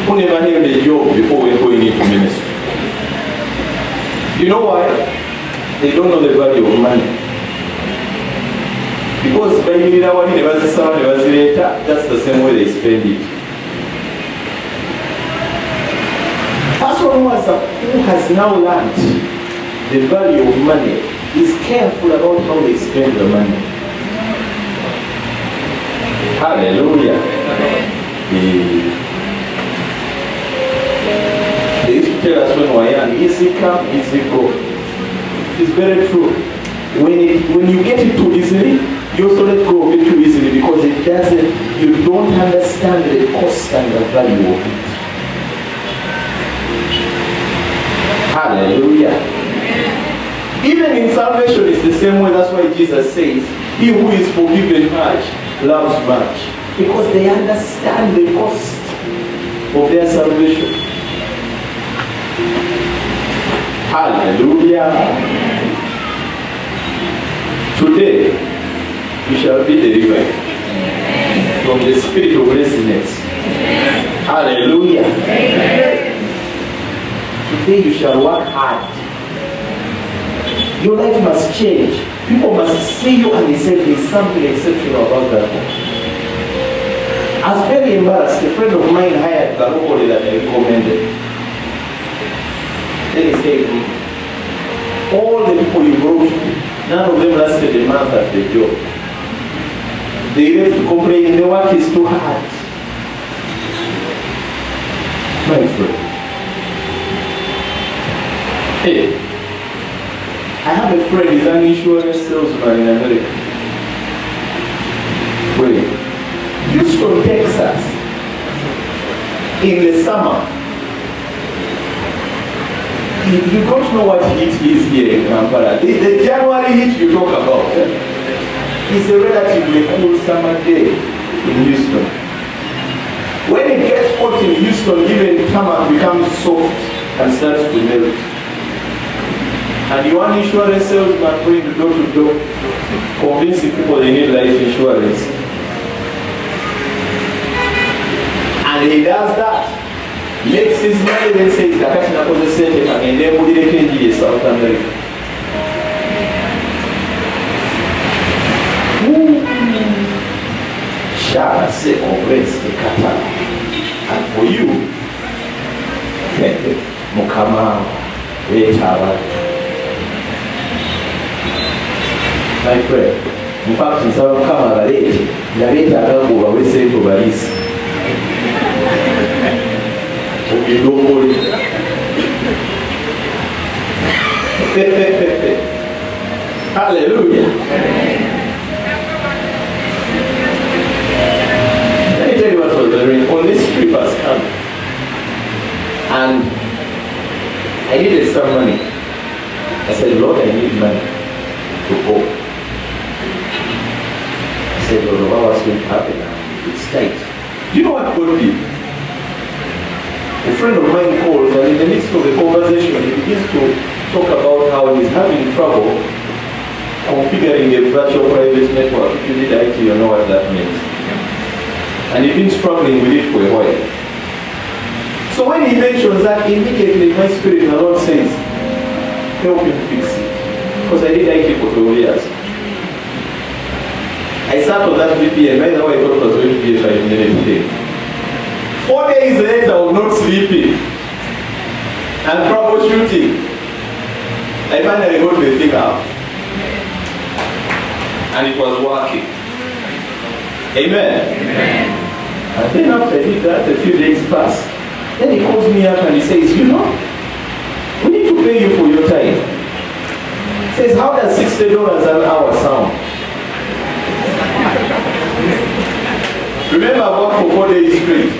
Speaker 1: who never held a job before we're going into ministry. You know why? They don't know the value of money. Because bayimirira wali ne bazisaba ne bazireeta, that's the same way they spend it. Person who has, who has now learned the value of money is careful about how they spend the money. Hallelujah. They used to tell us when we were young, easy come, easy go. It's very true. When, it, when you get it too easily, you also let go of it too easily because it doesn't, you don't understand the cost and the value of it. Hallelujah. Even in salvation, it's the same way. That's why Jesus says, He who is forgiven much loves much. Because they understand the cost of their salvation. Hallelujah. Today, you shall be delivered from the spirit of laziness. Hallelujah. Today, you shall work hard. Your life must change. People must see you and they say there's something exceptional about that. I was very embarrassed. A friend of mine hired Galopoli that I recommended. Then he said, "Hmm, all the people you brought, none of them lasted a month at the job. They left complaining the work is too hard. My friend. Hey, I have a friend, he's an insurance salesman in America. Wait, Houston, Texas, in the summer, you, you don't know what heat is here in Kampala. The, the January heat you talk about eh, is a relatively cool summer day in Houston. When it gets hot in Houston, even tarmac becomes soft and starts to melt. And you want insurance salesman going door to door, convincing people they need life insurance. And he does that. Makes his money then says, kakati nakoze sente kagende mbulireko enjiri e South America. Shall say always the kata. And for you, Mukama, Etawa. my friend in fact nsaba mukama abaleete nga beetaaga ng'obawe sente obaliisi ogenda okole <laughs> hallelujah me tell you what on this trip has come and I needed some money I said Lord I need money to go I said, Lord, what was going to happen now? It's tight. Do you know what God did? A friend of mine calls, and in the midst of the conversation, he begins to talk about how he's having trouble configuring a virtual private network. If you did IT, you know what that means. And he's been struggling with it for a while. So when he mentions that, immediately my spirit, the Lord says, help him fix it. Because I did IT for 12 years. I sat on that VPN. By the way, I thought it was going to be a five minute thing. Four days later, I was not sleeping and troubleshooting. I finally got the thing out. And it was working. Amen. And then after I did that, a few days passed. Then he calls me up and he says, you know, we need to pay you for your time. He says, how does $60 an hour sound? Remember, I worked for four days straight.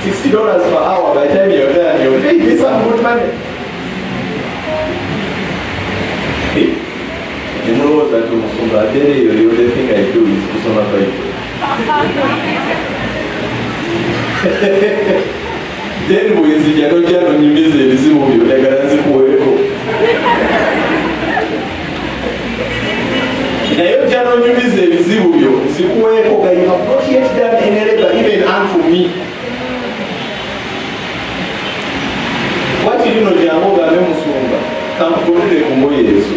Speaker 1: $60 per hour by the time you're there, you're paying me some good money. You know what that umusumba atere you, you the thing I do is kusoma Then bwenzija nojja nonyumiza ebizibu byo njagala nzikuweeko. naye ojja nonyumiza ebizibu byo nzikuweeko nga you have not yet done any labor even unto me. Wati lino jangu ogambe musumba kankugulire ku ngoye ezo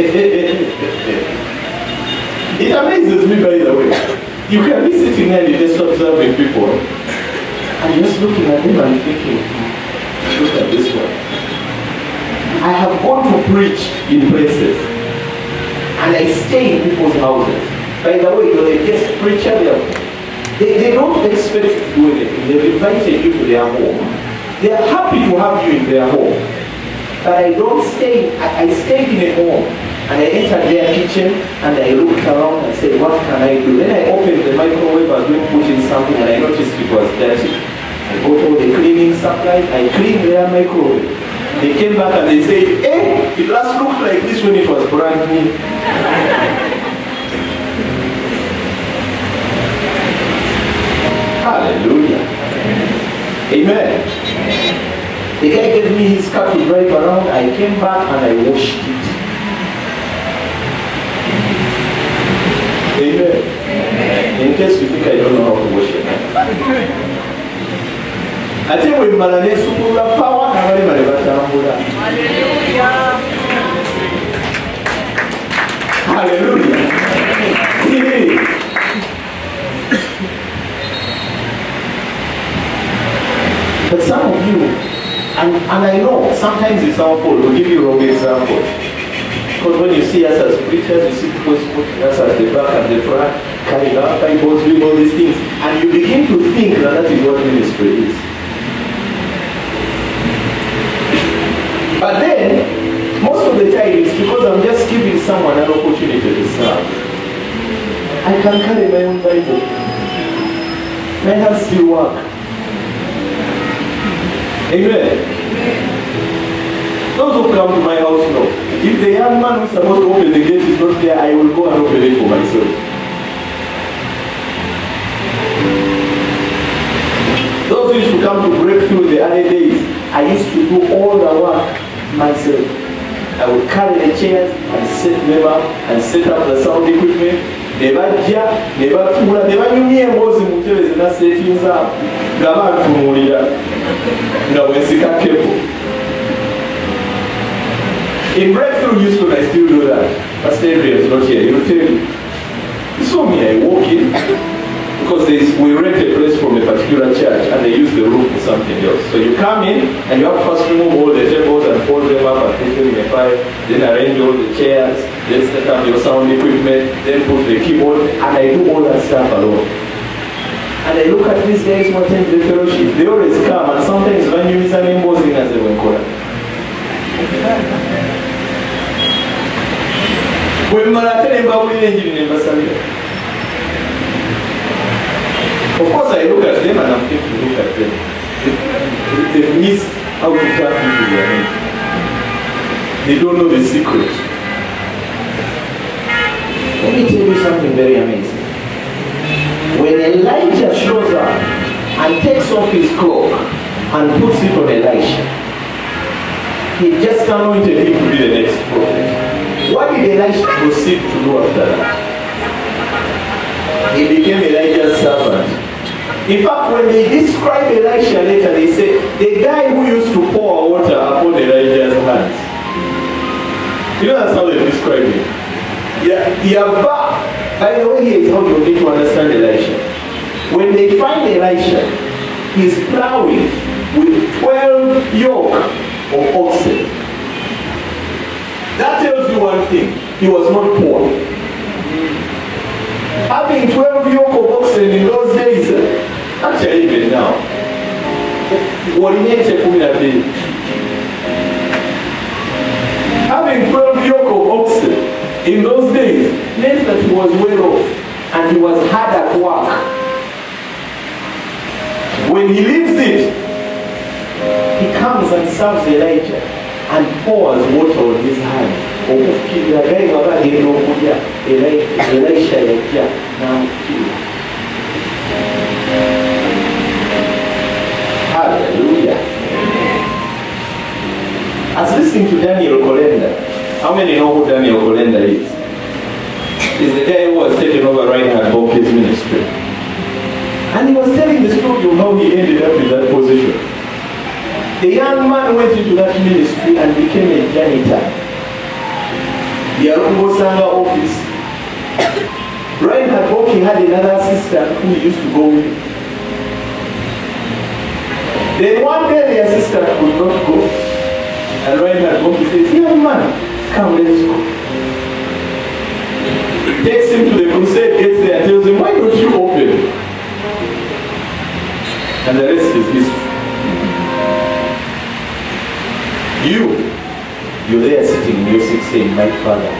Speaker 1: <laughs> It amazes me by the way. You can be sitting there and just observing people you're just looking at them and thinking, look at this one. I have gone to preach in places and I stay in people's houses. By the way, you're a guest preacher there. They, they don't expect you to do anything. They've invited you to their home. They are happy to have you in their home. But I don't stay, I, I in a home and I entered their kitchen and I looked around and said, what can I do? Then I opened the microwave, I was going to put in something and I noticed it was dirty. I got all the cleaning supplies, I cleaned their microwave. They came back and they said, hey, eh, it last looked like this when it was brand new. Hallelujah. Amen. The guy gave me his car to drive around. I came back and I washed it. Case you think I don't know how to wash it. ate bwe mmala nesukulula pawa n'abali bale batambula Hallelujah. but some of you, and, and I know sometimes it's our fault, we'll give you wrong example. Because when you see us as preachers, you see people us at the back and the front, carrying our Bibles, doing all these things, and you begin to think that that is what ministry is. But then, most of the time it's because I'm just giving someone an opportunity to serve. I can carry my own Bible. My hands still work. Amen. Those who come to my house know. If the young man who's supposed to open the gate is not there, I will go and open it for myself. Those who used to come to break through the early days, I used to do all the work myself. I would carry the chairs and set them up and set up the sound equipment. ne bajja ne batuula ne banyumya emboozi mu ntebe zenaseetinza nga bantunuulira nga bwensika kepo In breakthrough Houston, I still do that. Pastor Adrian is not here. He'll tell you. He saw me, I walk in, because we rent a place from a particular church and they use the room for something else. So you come in and you have to first remove all the tables and fold them up and put them in a pile, then arrange all the chairs, then set up your sound equipment, then put the keyboard, and I do all that stuff alone. And I look at these guys who attend the fellowship, they always come and sometimes when you miss an embossing as they were called. bwe mmala ate ne mbawulira enjiri ne mbasabira Of course, I look at them and I'm thinking, look at them. They've missed how to tap into their name. They don't know the secret. Let me tell you something very amazing. When Elijah shows up and takes off his cloak and puts it on Elisha, he just anointed him to be the next prophet. What did Elisha proceed to do after that? He became Elijah's servant. In fact, when they describe Elisha later, they say, the guy who used to pour water upon Elijah's hands. You know that's how they describe him. Yeah, Yahweh. By the way, here is how you need to understand Elisha. When they find Elisha, he's plowing with 12 yoke of oxen. That tells you one thing. He was not poor. Eh? Having 12 yoke of oxen in those days, actually even now. Walina kumi na bbiri having 12 yoke of oxen in those days meant that he was well off and he was hard at work. When he leaves it he comes and serves elijah and pours water on his hand okufukirira gaye nga. I was listening to Daniel Kolenda. How many know who Daniel Kolenda is? He's the guy who was taking over Reinhard Bonnke's ministry. And he was telling the story of how he ended up in that position. The young man went into that ministry and became a janitor. The Arungosanga office. Reinhard Bonnke had another assistant who used to go with him. Then one day the assistant could not go. And that book he says, young man, come let's go. Takes him to the crusade, gets there tells him, why don't you open? And the rest is history. You, you're there sitting in your seat saying, my father,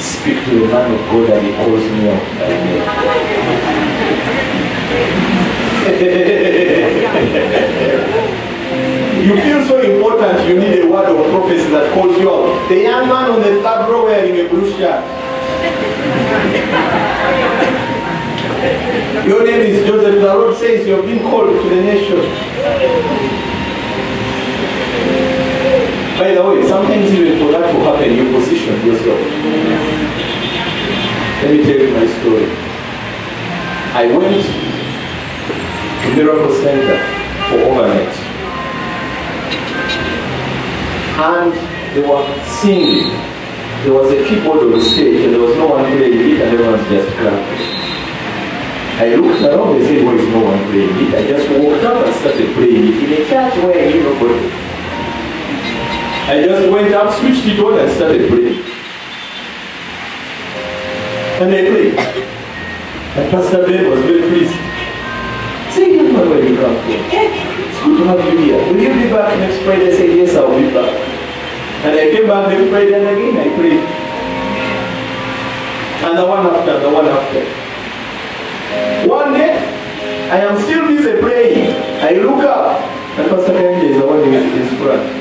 Speaker 1: speak to the man of God and he calls me out <laughs> you feel so important, you need a word of prophecy that calls you out. The young man on the third row wearing a blue shirt. Your name is Joseph. The Lord says you have been called to the nation. By the way, sometimes even for that to happen, you position yourself. Let me tell you my story. I went to Miracle Center for overnight. And they were singing. there was a keyboard on the stage and there was no one playing it and everyone's just clapping. I looked around and said, why is no one playing it? I just walked up and started playing it in a church where nobody. I just went up, switched it on and started praying. And I prayed. And Pastor Ben was very pleased. Say, young man, where you come from? It's good to have you here. Will you be back next Friday? I said, yes, I'll be back. And I came back next Friday and again I prayed. And the one after, the one after. One day, I am still busy praying. I look up, and Pastor Kayanja is the one in his front.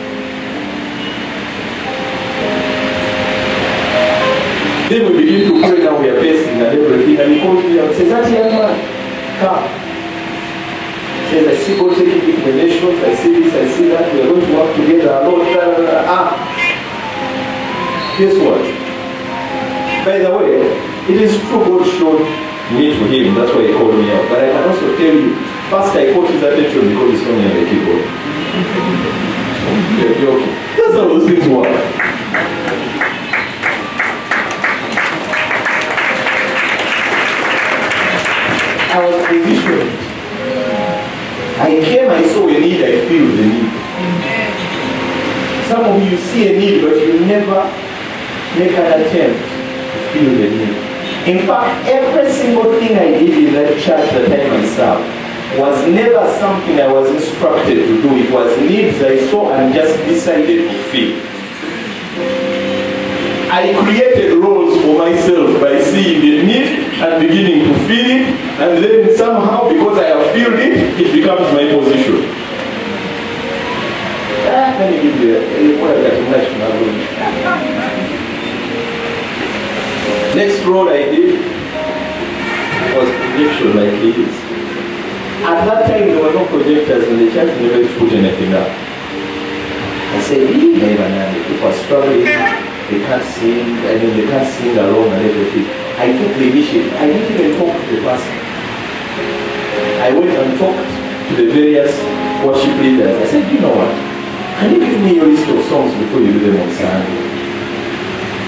Speaker 1: Then we begin to pray now, we are facing and everything. And he calls me and says, That young man, come. He says, I see God taking me to the nations, I see this, I see that, we are going to work together, blah. Ah. Guess what? By the way, it is true God showed me to him, that's why he called me out. But I can also tell you, first I caught his attention because he saw me on the keyboard. <laughs> You're joking. That's how those things work. I was positioned. I came, I saw a need, I feel the need. Some of you see a need, but you never make an attempt to feel the need. In fact, every single thing I did in that church that I myself was never something I was instructed to do. It was needs I saw and just decided to feel. I created roles for myself by seeing the need and beginning to feel it, and then somehow, because I have felt it, it becomes my position. Ah, let me give you a Next role I did was projection like this. At that time, there were no projectors in the church, never put anything up. I said, "Ee, never mind. People are struggling. They can't sing. I mean, they can't sing along and everything. I took the initiative. I didn't even talk to the pastor. I went and talked to the various worship leaders. I said, you know what? Can you give me your list of songs before you do them on Sunday?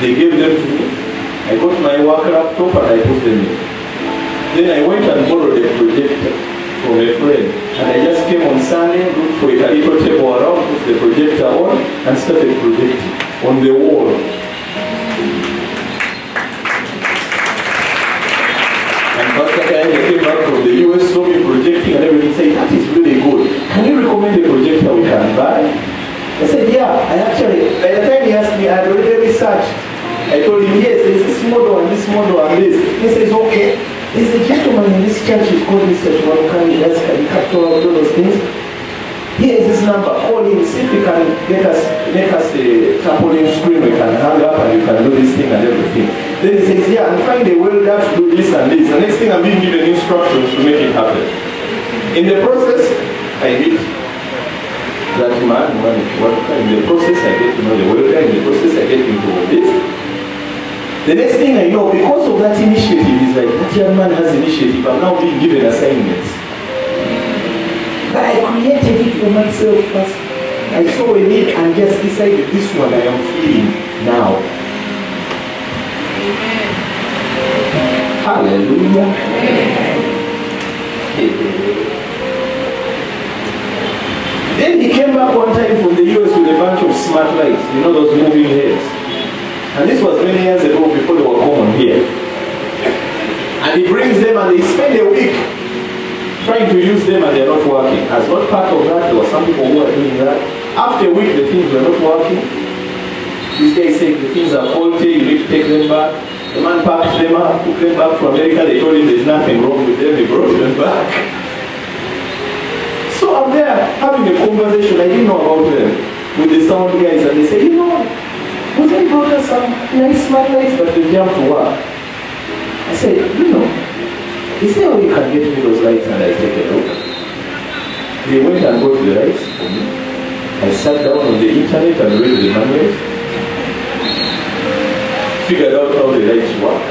Speaker 1: They gave them to me. I got my work laptop and I put them in. Then I went and borrowed a projector from a friend. And I just came on Sunday, looked for a little table around, put the projector on, and started projecting on the wall. From saw me projecting and everything, said, that is really good. Can you recommend a projector we can buy? I said, yeah, I actually, by the time he asked me, I had already researched. I told him, yes, there's this model and this model and this. He says, okay. There's a gentleman in this church, he's called Mr. Chuanuka, he does he capture all those things. Here is his number. Call him, see if he can get us, make us a trampoline screen we can hang up and you can do this thing and everything. Then he says, yeah, and find a welder to do this and this. The next thing I'm being given instructions to make it happen. In the process, I meet that man, man, in the process I get to know the welder, in the process I get into all this. The next thing I know, because of that initiative, is like, that young man has initiative, I'm now being given assignments. But I created it for myself first. I saw a need and just decided this one I am feeling now. Hallelujah. Then he came back one time from the US with a bunch of smart lights, you know those moving heads. And this was many years ago before they were common here. And he brings them and they spend a week trying to use them and they're not working. As not part of that, there were some people who are doing that. After a week, the things were not working. This guy said the things are faulty, you need to take them back. The man packed them up, took them back to America. They told him there's nothing wrong with them. He brought them back. So I'm there having a conversation. I didn't know about them with the sound guys, and they said, you know, was I brought us some nice lights, but they jumped to work. I said, you know, is there a way you can get me those lights and I take a look? They went and got the lights for me. I sat down on the internet and read the manuals. Figured out how the lights work.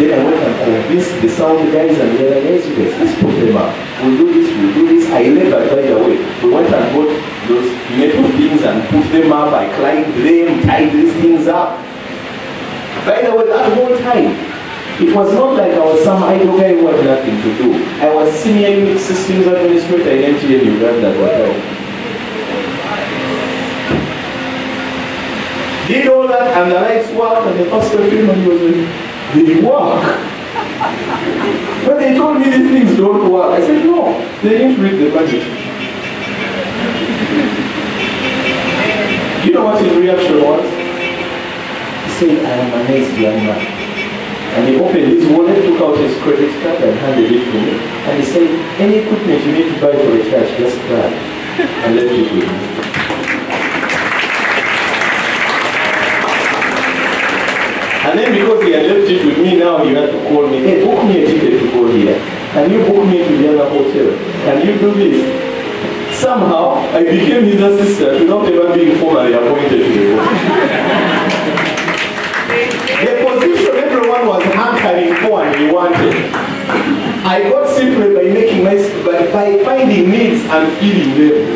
Speaker 1: Then I went and convinced the sound guys and the other guys, you guys, let's put them up. We'll do this, we'll do this. I labored by the way. We went and got those metal things and put them up. I climbed them, tied these things up. By the way, that whole time, it was not like I was some idle guy who had nothing to do. I was senior systems administrator in MTN Uganda at that time. Did all that and the lights worked and the pastor came and he was like, they work. But they told me these things don't work. I said, no, they didn't read the budget. You know what his reaction was? He said, I am amazed, young man. And he opened his wallet, took out his credit card and handed it to me. And he said, any equipment you need to buy for the church, just buy. And left it with me. And then because he had left it with me now, he had to call me, hey, book me a ticket to go here. Can you book me to the other hotel? Can you do this? Somehow, I became his assistant without ever being formally appointed to the hotel. the position everyone was hankering for and he wanted. I got simply by making my, by, by finding needs and feeding them.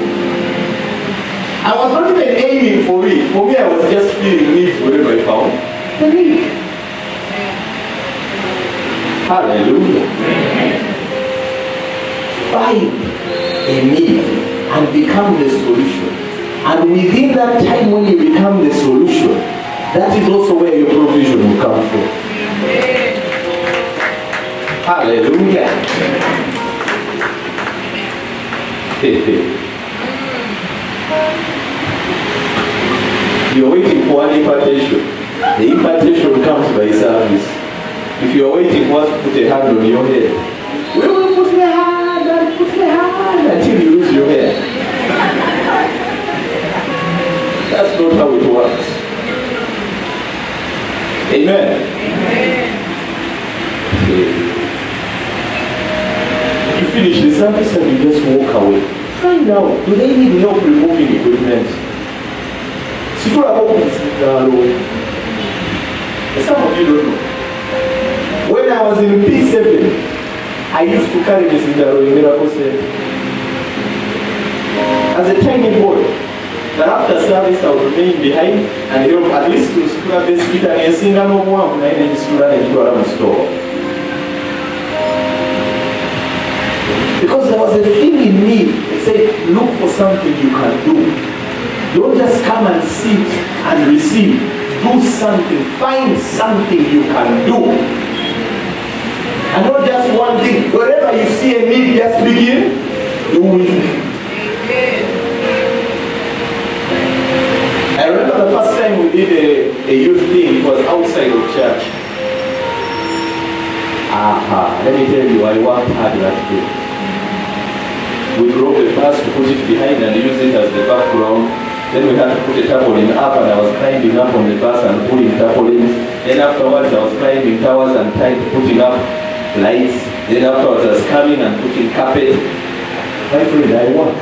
Speaker 1: I was not even aiming for it. For me, I was just feeding needs wherever I found need. Hallelujah. A need and become the solution. And within that time when you become the solution, that is also where your provision will come from. Hallelujah. <laughs> You're waiting for an impartation. The impartation comes by service. If you are waiting for us to put a hand on your head, we will put the hand and put the hand until you lose your hair. That's not how it works. Amen. Amen. You finish the service and you just walk away. Find out, do they need help removing equipment? Situlaba okumusindalo some of you don't know. When I was in P7, I used to carry this in the Miracle Center. As a tiny boy, but after service I would remain behind and help at least to this bit and a single one when I need to school and go around the store. Because there was a thing in me that said, look for something you can do. Don't just come and sit and receive do something, find something you can do. And not just one thing. Wherever you see a need, just begin doing. It. I remember the first time we did a, a youth thing, it was outside of church. Aha, let me tell you, I worked hard that day. We drove the bus to put it behind and use it as the background then we had to put a tarpaulin up and I was climbing up on the bus and pulling tarpaulins. Then afterwards I was climbing towers and trying to putting up lights. Then afterwards I was coming and putting carpet. My friend, I worked.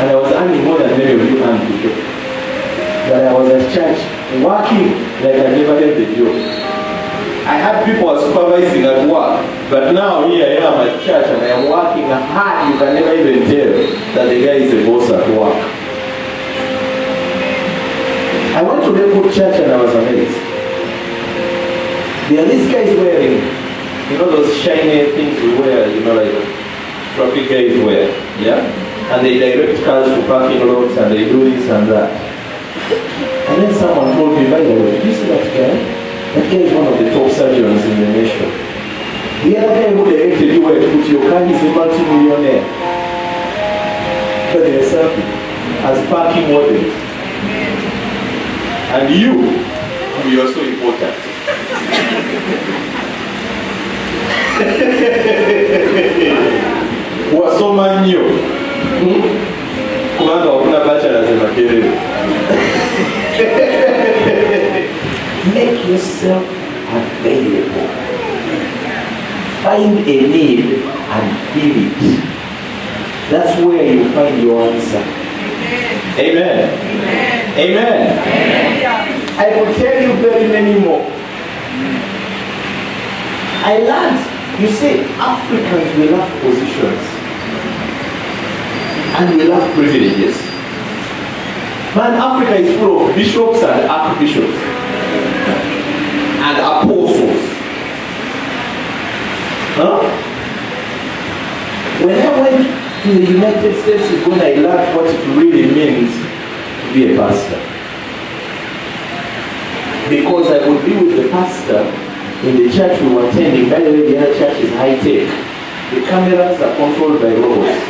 Speaker 1: And I was earning more than many of you earn today. But I was at church working like I never had the job. I had people supervising at work, but now here I am at church and I am working hard. You can never even tell that the guy is a boss at work. I went to Lakewood Church and I was amazed. There are these guys wearing, you know, those shiny things we wear, you know, like traffic guys wear, yeah? And they direct cars to parking lots and they do this and that. And then someone told me, by the way, did you see that guy? That guy is one of the top surgeons in the nation. The other guy who directed you your car is a multi-millionaire. But they are serving as parking wardens. And you, you are so important. wasoma nnyo kubanga wafuna bachelors e makerere make yourself available. Find a need and fill it. That's where you find your answer. Amen. Amen. Amen. Amen. I will tell you very many more. I learned, you see, Africans will love positions and we love privileges. Man, Africa is full of bishops and archbishops. And apostles. Huh? When I went to the United States is when I learned what it really means to be a pastor. Because I would be with the pastor in the church we were attending. By the way, the other church is high tech. The cameras are controlled by robots.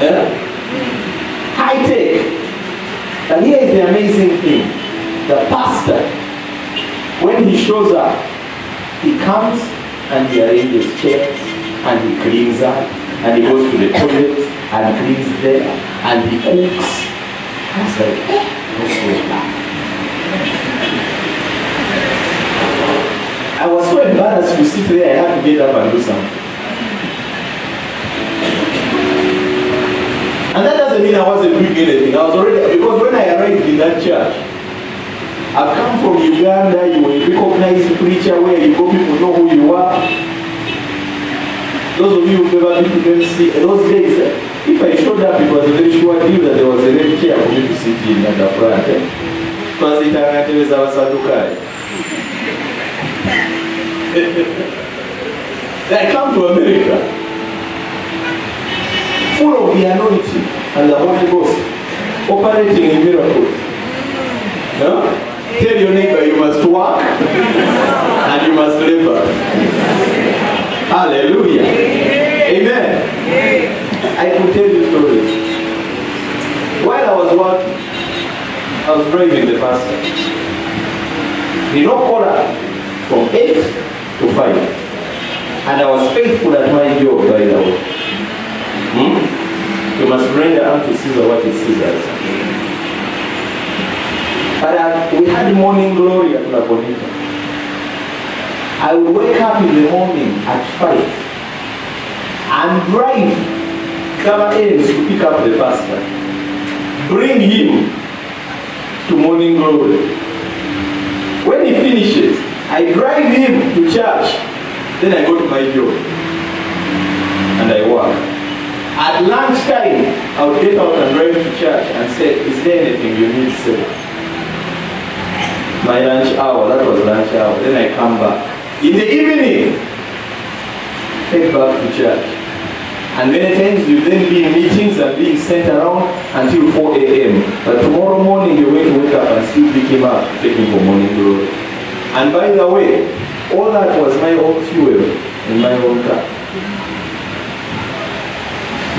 Speaker 1: Yeah? High tech. And here is the amazing thing. The pastor, when he shows up, he comes and he arranges chairs and he cleans up and he goes to the toilet and cleans there and he cooks. I was eh, like, go. I was so embarrassed to sit there, I had to get up and do something. And that doesn't mean I wasn't doing anything. I was already, because when I arrived in that church, I've come from Uganda, you were a recognized preacher where you go, people know who you are. Those of you who've ever been to MC, those days, eh, if I showed up, it was a very sure deal that there was a red chair for me to sit in at the front. Eh? Twazitanga ntebe z'abasaddukaayo. I <laughs> come to America full of the anointing and the Holy Ghost operating in miracles. No? Tell your neighbor you must work and you must labor. Hallelujah. Amen. I could tell you stories. While I was working, I was driving the pastor. He no called from 8 to 5. And I was faithful at my job, by the way. Hmm? You must render unto Caesar what is Caesar's. But uh, we had morning glory at La Bonita. I would wake up in the morning at 5 and drive ends to pick up the pastor. Bring him to morning glory. When he finishes, I drive him to church. Then I go to my job and I work. At lunchtime, I would get out and drive to church and say, Is there anything you need, sir? My lunch hour, that was lunch hour. Then I come back. In the evening, head back to church. And many times you then be in meetings and being sent around until 4 a.m. But tomorrow morning going to wake up and still pick him up, him for morning glory. And by the way, all that was my own fuel in my own car.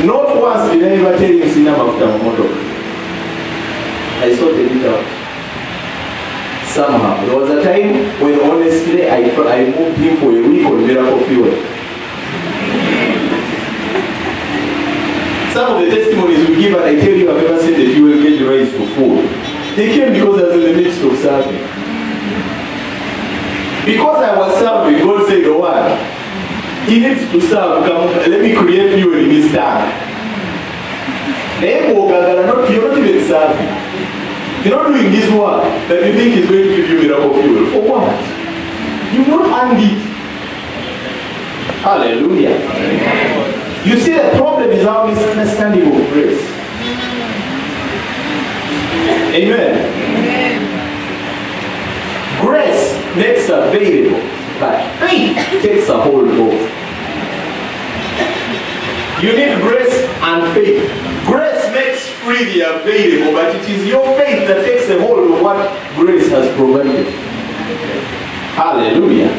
Speaker 1: Not once did I ever tell you Sina Mafuta Momoto. I sorted it out. Somehow. There was a time when honestly I, I moved him for a week on miracle fuel. Some of the testimonies we give and I tell you I've ever seen the fuel gauge rise to full. They came because I was in the midst of serving. Because I was serving, God said, oh, what? He needs to serve. Come, let me create fuel in his tank. You're not even serving. You're not doing this work that you think is going to give you miracle fuel. For what? You've not earned it. Hallelujah. You see, the problem is our misunderstanding of grace. Amen. Grace makes available, but faith takes a hold of. You need grace and faith. Grace freely available, but it is your faith that takes a hold of what grace has provided. Hallelujah.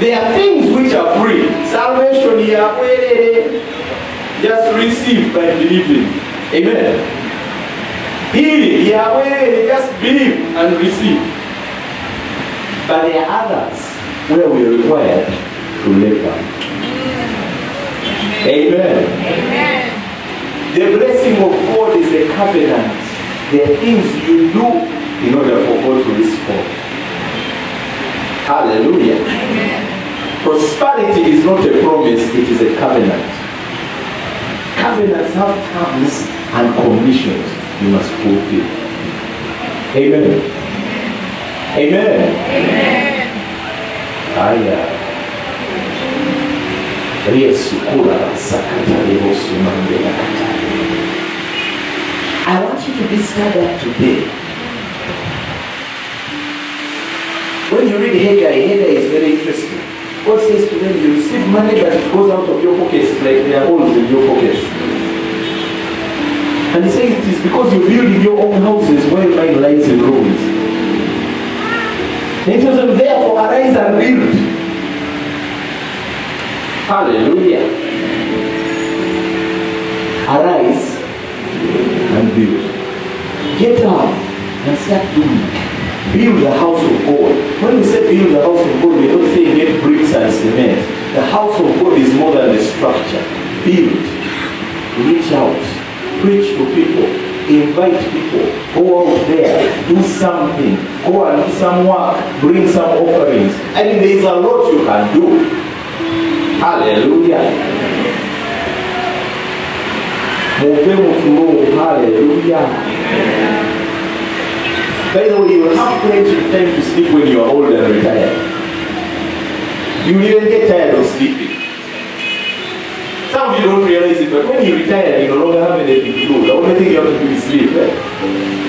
Speaker 1: There are things which are free. Salvation, Yahweh, just receive by believing. Amen. Healing, Yahweh, just believe and receive. But there are others where we are required to labor. Amen.
Speaker 2: Amen.
Speaker 1: The blessing of God is a covenant. There are things you do in order for God to respond. Hallelujah. Prosperity is not a promise, it is a covenant. Covenants have terms and conditions you must fulfill. Amen. Amen.
Speaker 2: Amen.
Speaker 1: Aya. Sakata. I want you to be up today When you read Haggai, Haggai is very interesting. God says to them, you receive money, but it goes out of your pockets like they are holes in your pockets. And he says it is because you're building your own houses mine lies in ruins. And he tells them, therefore arise and build. Hallelujah. Arise and build. Get up and start doing. Build the house of God. When we say build the house of God, we're not saying get bricks and cement. The house of God is more than a structure. Build. Reach out. Preach to people. Invite people. Go out there. Do something. Go and do some work. Bring some offerings. I mean, there is a lot you can do. Hallelujah. Hallelujah. By the way, you will have plenty of time to sleep when you are old and retired. You will even get tired of sleeping. Some of you don't realize it, but when you retire, you no longer have anything to do. The only thing you have to do is sleep. Right?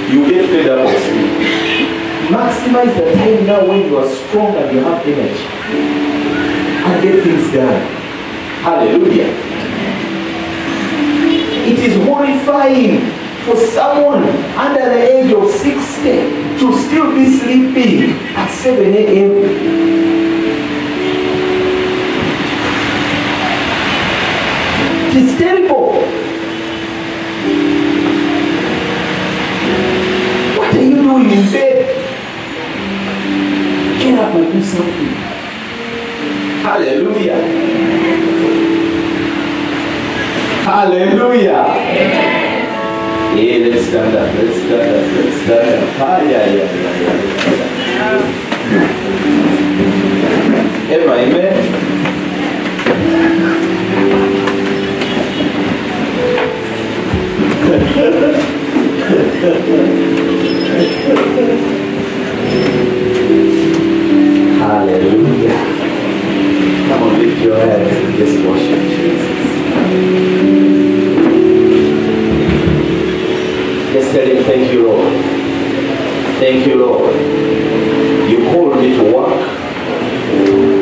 Speaker 1: You get fed up of sleep. Maximize the time now when you are strong and you have energy. And get things done. Hallelujah. It is horrifying for someone under the age of 60 to still be sleeping at 7 a.m. It is terrible. What are you doing in bed? Ah. Hallelujah. Come on, lift your hands and just worship Jesus. Just thank you, Lord. Thank you, Lord. You called me to work.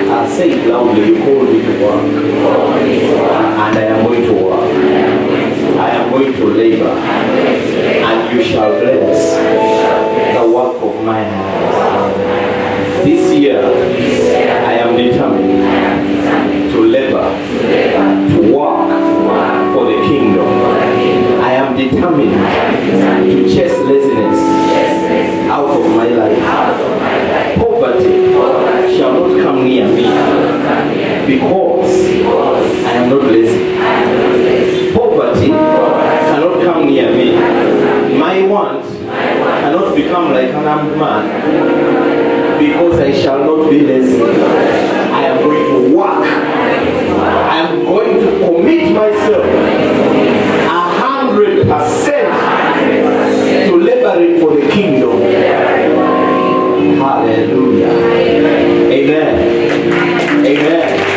Speaker 1: I say it loudly, you called me to work. And I am going to work. I am going to labor. And you shall bless the work of my hands. This year, I am determined to labor, to work for the kingdom. Determined to chase laziness out of my life. Poverty shall not come near me because I am not lazy. Poverty cannot come near me. My want cannot become like an armed man because I shall not be lazy. I am going to work. I am going to commit myself for the kingdom. Hallelujah. Amen. Amen.